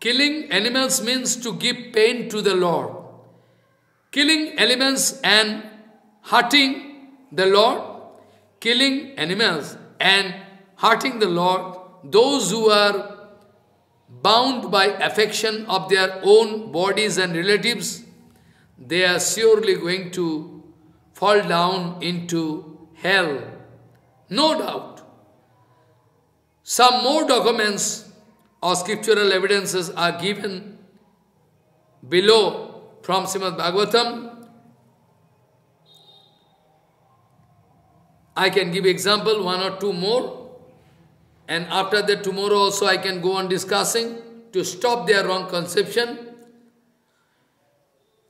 killing animals means to give pain to the lord killing elements and hurting the lord killing animals and hurting the Lord, those who are bound by affection of their own bodies and relatives, they are surely going to fall down into hell. No doubt. Some more documents or scriptural evidences are given below from Srimad Bhagavatam. I can give example, one or two more. And after that, tomorrow also I can go on discussing to stop their wrong conception.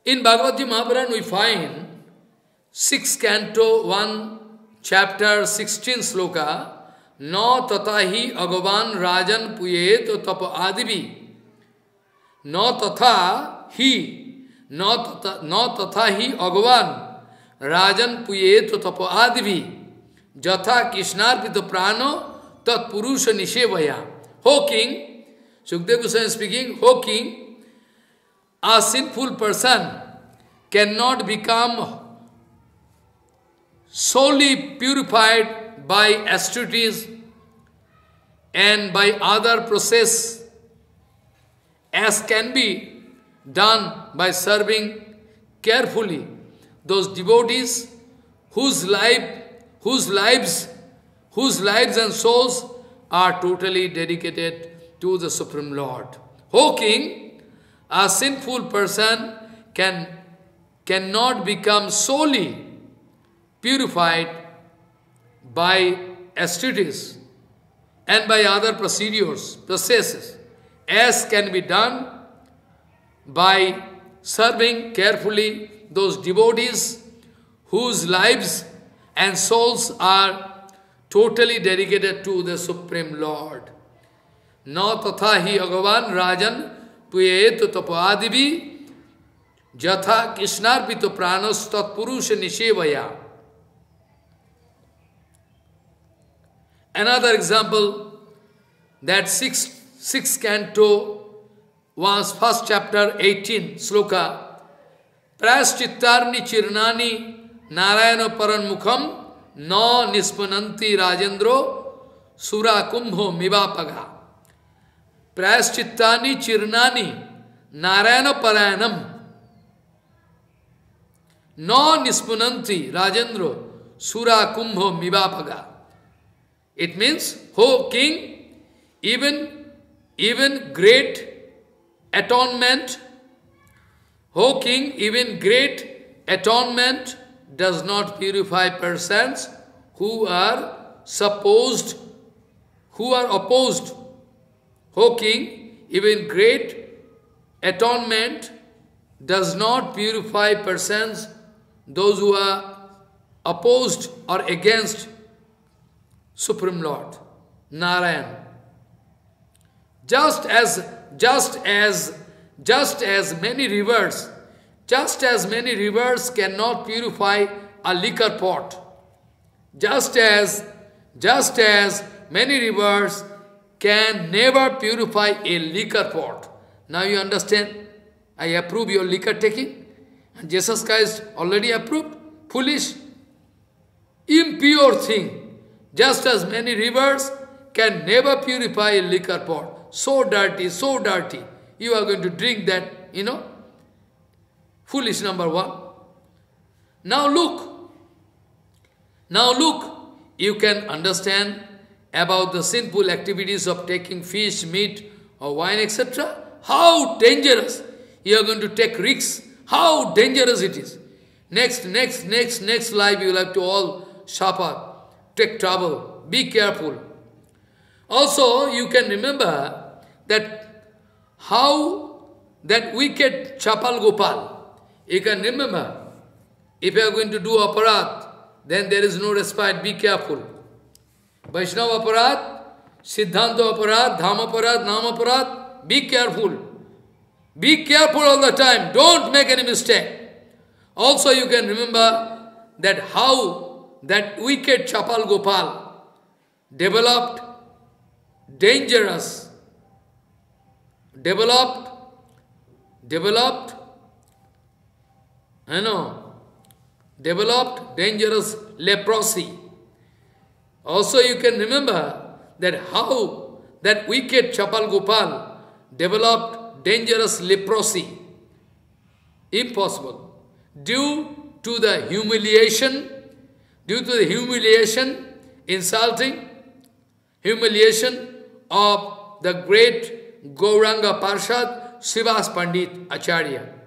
In Bhagavad Gita Mahabharata, we find 6 canto, 1 chapter, 16 sloka, No tatahi agavan rajan puyet tapa adivi. No tatha hi, no tatha hi agavan rajan puyet tapa adivi. जथा कृष्णार्पित प्राणो तत्पुरुष निषेवया। O king, Sukhdev Goswami speaking O king a sinful person can not become solely purified by austerities and by other process as can be done by serving carefully those devotees whose life whose lives whose lives and souls are totally dedicated to the Supreme Lord. O King, a sinful person can, cannot become solely purified by aesthetics and by other procedures, processes, as can be done by serving carefully those devotees whose lives and souls are totally dedicated to the Supreme Lord. Na tatha hi agavan rajan puyetu tapadivi jatha krishnarpito pranas tatpurusha nishevaya. Another example, that sixth, sixth canto was first chapter 18 sloka Praschittarni chirnani narayana paranmukham na nispananti rajendro sura kumbho mivapaga. Praschittarni chirnani narayana parayanam na nispananti rajendro sura kumbho mivapaga. It means, oh king, even, even great atonement O king, even great atonement does not purify persons who are supposed, who are opposed. O king, even great atonement does not purify persons, those who are opposed or against Supreme Lord, Narayan. Just as, just as just as many rivers, just as many rivers cannot purify a liquor pot, just as, just as many rivers can never purify a liquor pot. Now you understand? I approve your liquor taking. And Jesus Christ already approved. Foolish, impure thing. Just as many rivers can never purify a liquor pot. So dirty, so dirty you are going to drink that, you know. Foolish number one. Now look. Now look, you can understand about the sinful activities of taking fish, meat, or wine, etc. How dangerous you are going to take risks. How dangerous it is. Next, next, next, next life you will have to all suffer, take trouble, be careful. Also, you can remember that how that wicked Chapal Gopal, you can remember, if you are going to do aparat, then there is no respite, be careful. Vaishnava aparat, Siddhanta aparat, Dham aparat, Nam aparat, be careful. Be careful all the time, don't make any mistake. Also you can remember that how that wicked Chapal Gopal developed dangerous developed, developed, you know, developed dangerous leprosy. Also you can remember that how that wicked Chapal Gopal developed dangerous leprosy. Impossible. Due to the humiliation, due to the humiliation, insulting, humiliation of the great Gauranga Parshad, Srivas Pandit Acharya.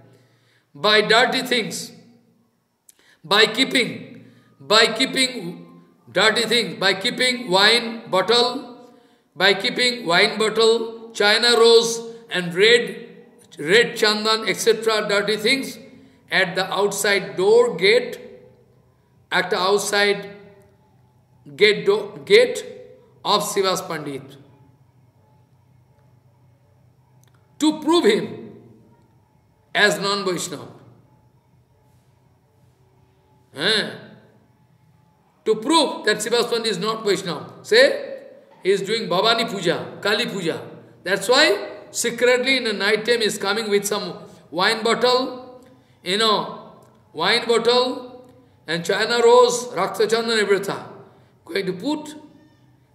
By dirty things, by keeping, by keeping dirty things, by keeping wine bottle, by keeping wine bottle, china rose and red, red chandan, etc. dirty things at the outside door gate, at the outside gate, do, gate of Srivas Pandit. to prove him as non-Vaishnava. Eh? To prove that Srivas Pandit is not Vaishnava. Say, he is doing Bhavani Puja, Kali Puja. That's why secretly in the night time he is coming with some wine bottle, you know, wine bottle and China rose, Rakta Chandan, everything. Going to put.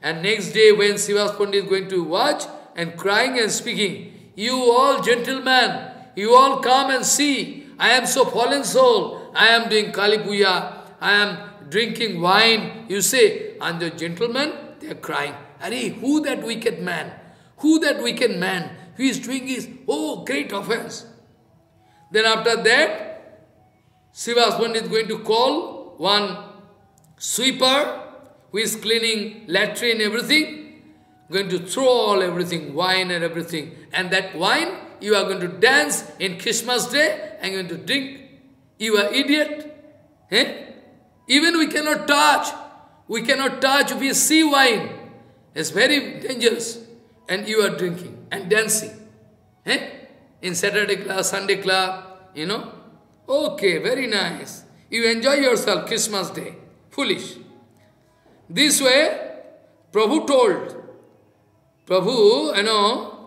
And next day when Srivas Pandit is going to watch and crying and speaking, you all gentlemen, you all come and see. I am so fallen soul. I am doing Kali Puja. I am drinking wine. You say, and the gentlemen, they are crying. Are who that wicked man? Who that wicked man? Who is doing his, oh, great offense. Then after that, Srivas Pandit is going to call one sweeper who is cleaning latrine, everything, going to throw all everything, wine and everything. And that wine, you are going to dance in Christmas day and going to drink. You are idiot. Eh? Even we cannot touch. We cannot touch, we see wine. It's very dangerous. And you are drinking and dancing. Eh? In Saturday club, Sunday club, you know. Okay, very nice. You enjoy yourself Christmas day. Foolish. This way, Prabhu told. Prabhu, you know,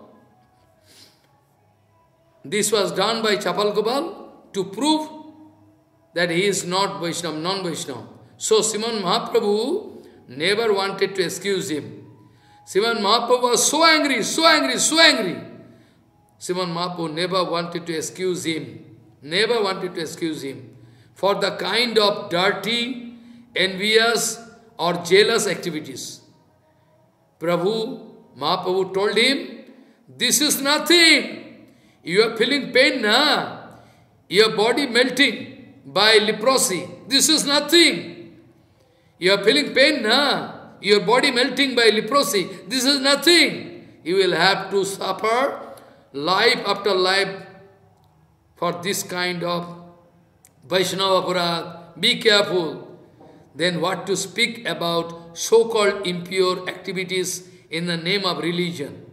this was done by Chapal Gopal to prove that he is not Vaishnava, non-Vaishnava. So Sriman Mahaprabhu never wanted to excuse him. Sriman Mahaprabhu was so angry, so angry, so angry. Sriman Mahaprabhu never wanted to excuse him. Never wanted to excuse him for the kind of dirty, envious or jealous activities. Prabhu, Mahaprabhu told him, this is nothing. You are feeling pain, na? Your body melting by leprosy. This is nothing. You are feeling pain, na? Your body melting by leprosy. This is nothing. You will have to suffer life after life for this kind of Vaishnava Aparad. Be careful. Then what to speak about so-called impure activities in the name of religion.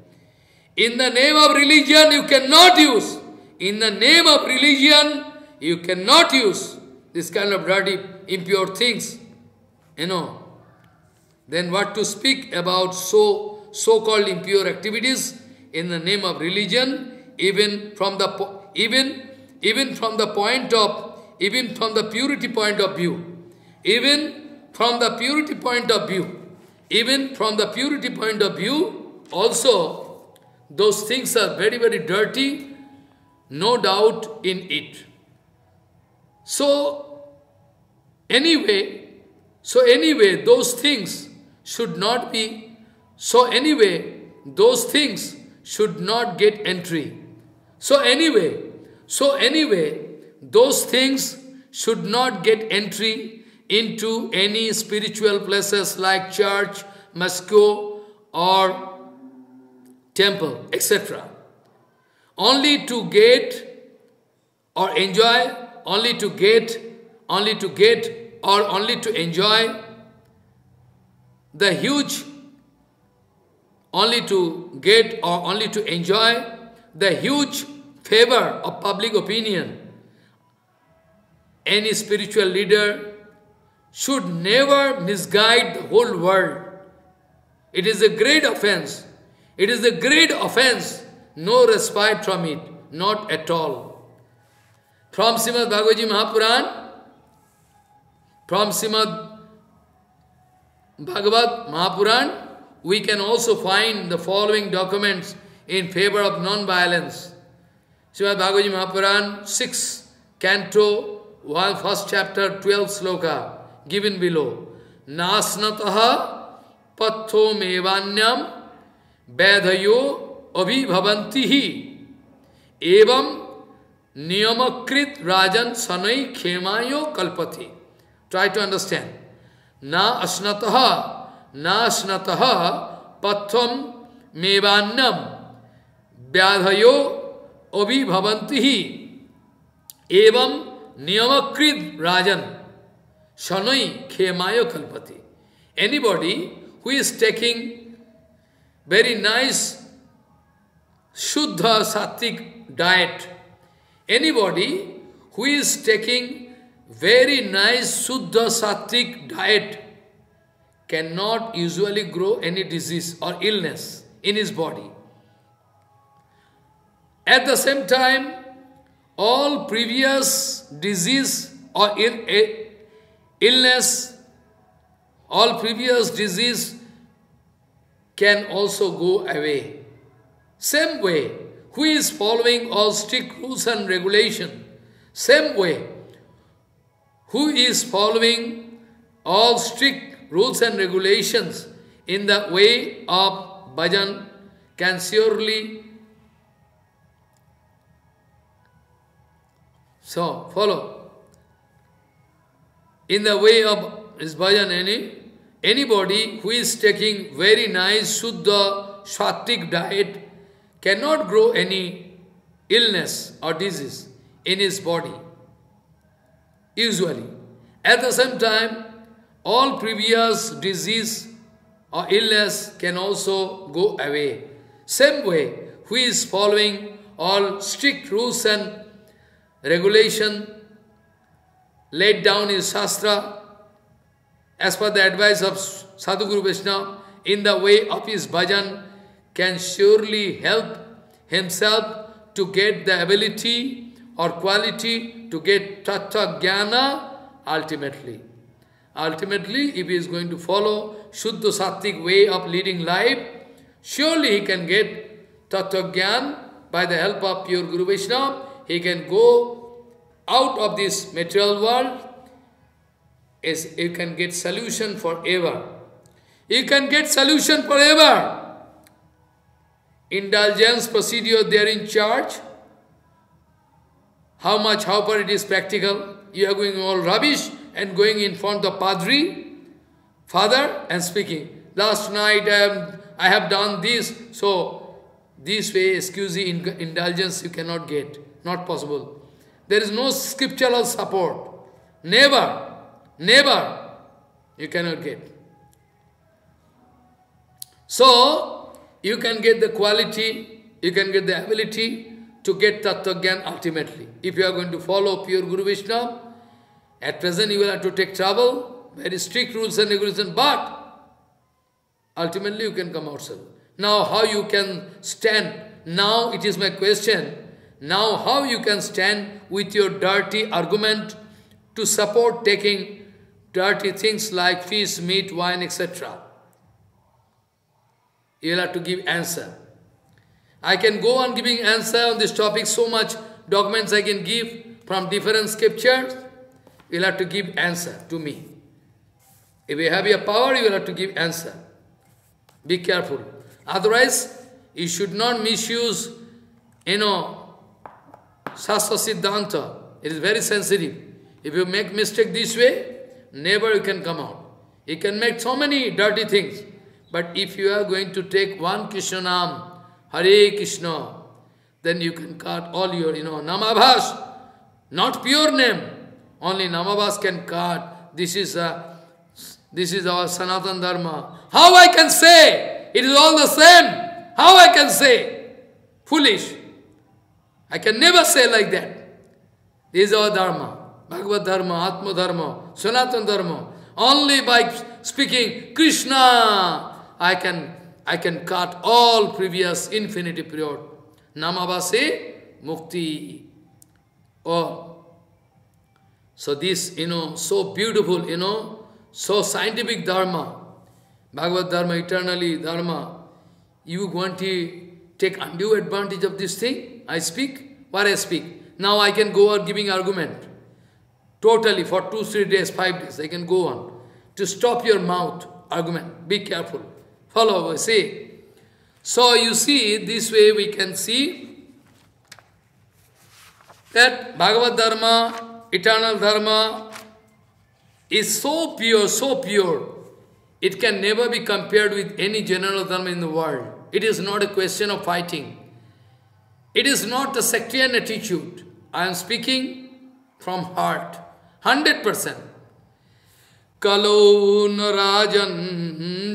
In the name of religion you cannot use. In the name of religion you cannot use this kind of dirty, impure things. You know. Then what to speak about so so-called impure activities in the name of religion, even from the even even from the point of even from the purity point of view, even from the purity point of view, even from the purity point of view, also those things are very, very dirty, no doubt in it. So, anyway, so anyway, those things should not be, so anyway, those things should not get entry. So anyway, so anyway, those things should not get entry into any spiritual places like church, mosque or temple, etc. Only to get or enjoy, only to get, only to get or only to enjoy the huge, only to get or only to enjoy the huge favor of public opinion any spiritual leader should never misguide the whole world. It is a great offense. It is a great offense. No respite from it. Not at all. From Srimad Bhagavad Mahapuran, from Srimad Bhagavad Mahapuran, we can also find the following documents in favor of non-violence. Srimad Bhagavad Mahapuran, 6, Canto one first chapter, 12 sloka, given below. Nasnataha patho mevanyam vedhayo abhibhavanti hi evam niyamakrit rajan sanai khemayo kalpati. Try to understand. Na asnataha, na asnataha patham mevanyam vyadhayo abhibhavanti hi evam Niyamakrit Rajan, Shanoi Khemayo Kalpati. Anybody who is taking very nice Shuddha Sattvic diet, anybody who is taking very nice Shuddha Sattvic diet cannot usually grow any disease or illness in his body. At the same time, all previous disease or eh, illness, all previous disease can also go away. Same way, who is following all strict rules and regulation? Same way, who is following all strict rules and regulations in the way of bhajan can surely So, follow. In the way of his bhajan, any, anybody who is taking very nice Shuddha Sattvic diet cannot grow any illness or disease in his body. Usually. At the same time, all previous disease or illness can also go away. Same way, who is following all strict rules and regulation laid down in Shastra as per the advice of Sadhguru Vishnu in the way of his bhajan can surely help himself to get the ability or quality to get tattva jnana ultimately. Ultimately, if he is going to follow Shuddha Sattvic way of leading life, surely he can get tattva jnana by the help of pure Guru Vaishnava. He can go out of this material world is you can get solution forever. You can get solution forever. Indulgence procedure, they are in charge. How much, how far it is practical. You are going all rubbish and going in front of Padri, father, and speaking. Last night I have, I have done this, so this way, excuse the indulgence you cannot get. Not possible. There is no scriptural support. Never. Never you cannot get. So, you can get the quality, you can get the ability to get Tattva ultimately. If you are going to follow pure Guru Vishnu, at present you will have to take trouble, very strict rules and regulations, but ultimately you can come outside. Now how you can stand, now it is my question, now how you can stand with your dirty argument to support taking dirty things like fish, meat, wine, etc. You'll have to give answer. I can go on giving answer on this topic, so much documents I can give from different scriptures. You'll have to give answer to me. If you have your power, you will have to give answer. Be careful. Otherwise, you should not misuse, you know, Sastra Siddhanta. It is very sensitive. If you make mistake this way, never you can come out. You can make so many dirty things. But if you are going to take one Krishna name, Hare Krishna, then you can cut all your, you know, Namabhas, not pure name. Only Namabhas can cut. This is a, this is our Sanatan Dharma. How I can say? It is all the same. How I can say? Foolish. I can never say like that. This is our Dharma. Bhagavad Dharma, Atma Dharma, Sanatan Dharma. Only by speaking Krishna, I can, I can cut all previous infinity period. Namabhase Mukti. Oh, so this, you know, so beautiful, you know, so scientific Dharma, Bhagavad Dharma, eternally Dharma. You want to take undue advantage of this thing? I speak? What I speak? Now I can go out giving argument. Totally for two, three days, five days, they can go on. To stop your mouth argument, be careful. Follow, see. So you see, this way we can see that Bhagavad Dharma, eternal Dharma, is so pure, so pure, it can never be compared with any general Dharma in the world. It is not a question of fighting. It is not a sectarian attitude. I am speaking from heart. Hundred percent. कलो न राजन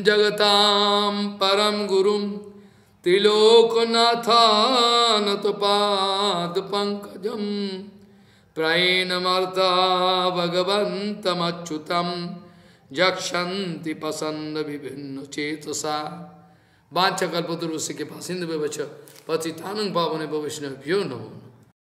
जगताम परम गुरु, त्रिलोकनाथान तो पाद पंकजम प्रैणमर्ता भगवंतमच्युतम जक्षन्ति पसंद विभिन्न चेतसा। वाचा कल्पतरुष के पास इंद्र पतितानंग पावन वैष्णव्यो नमो।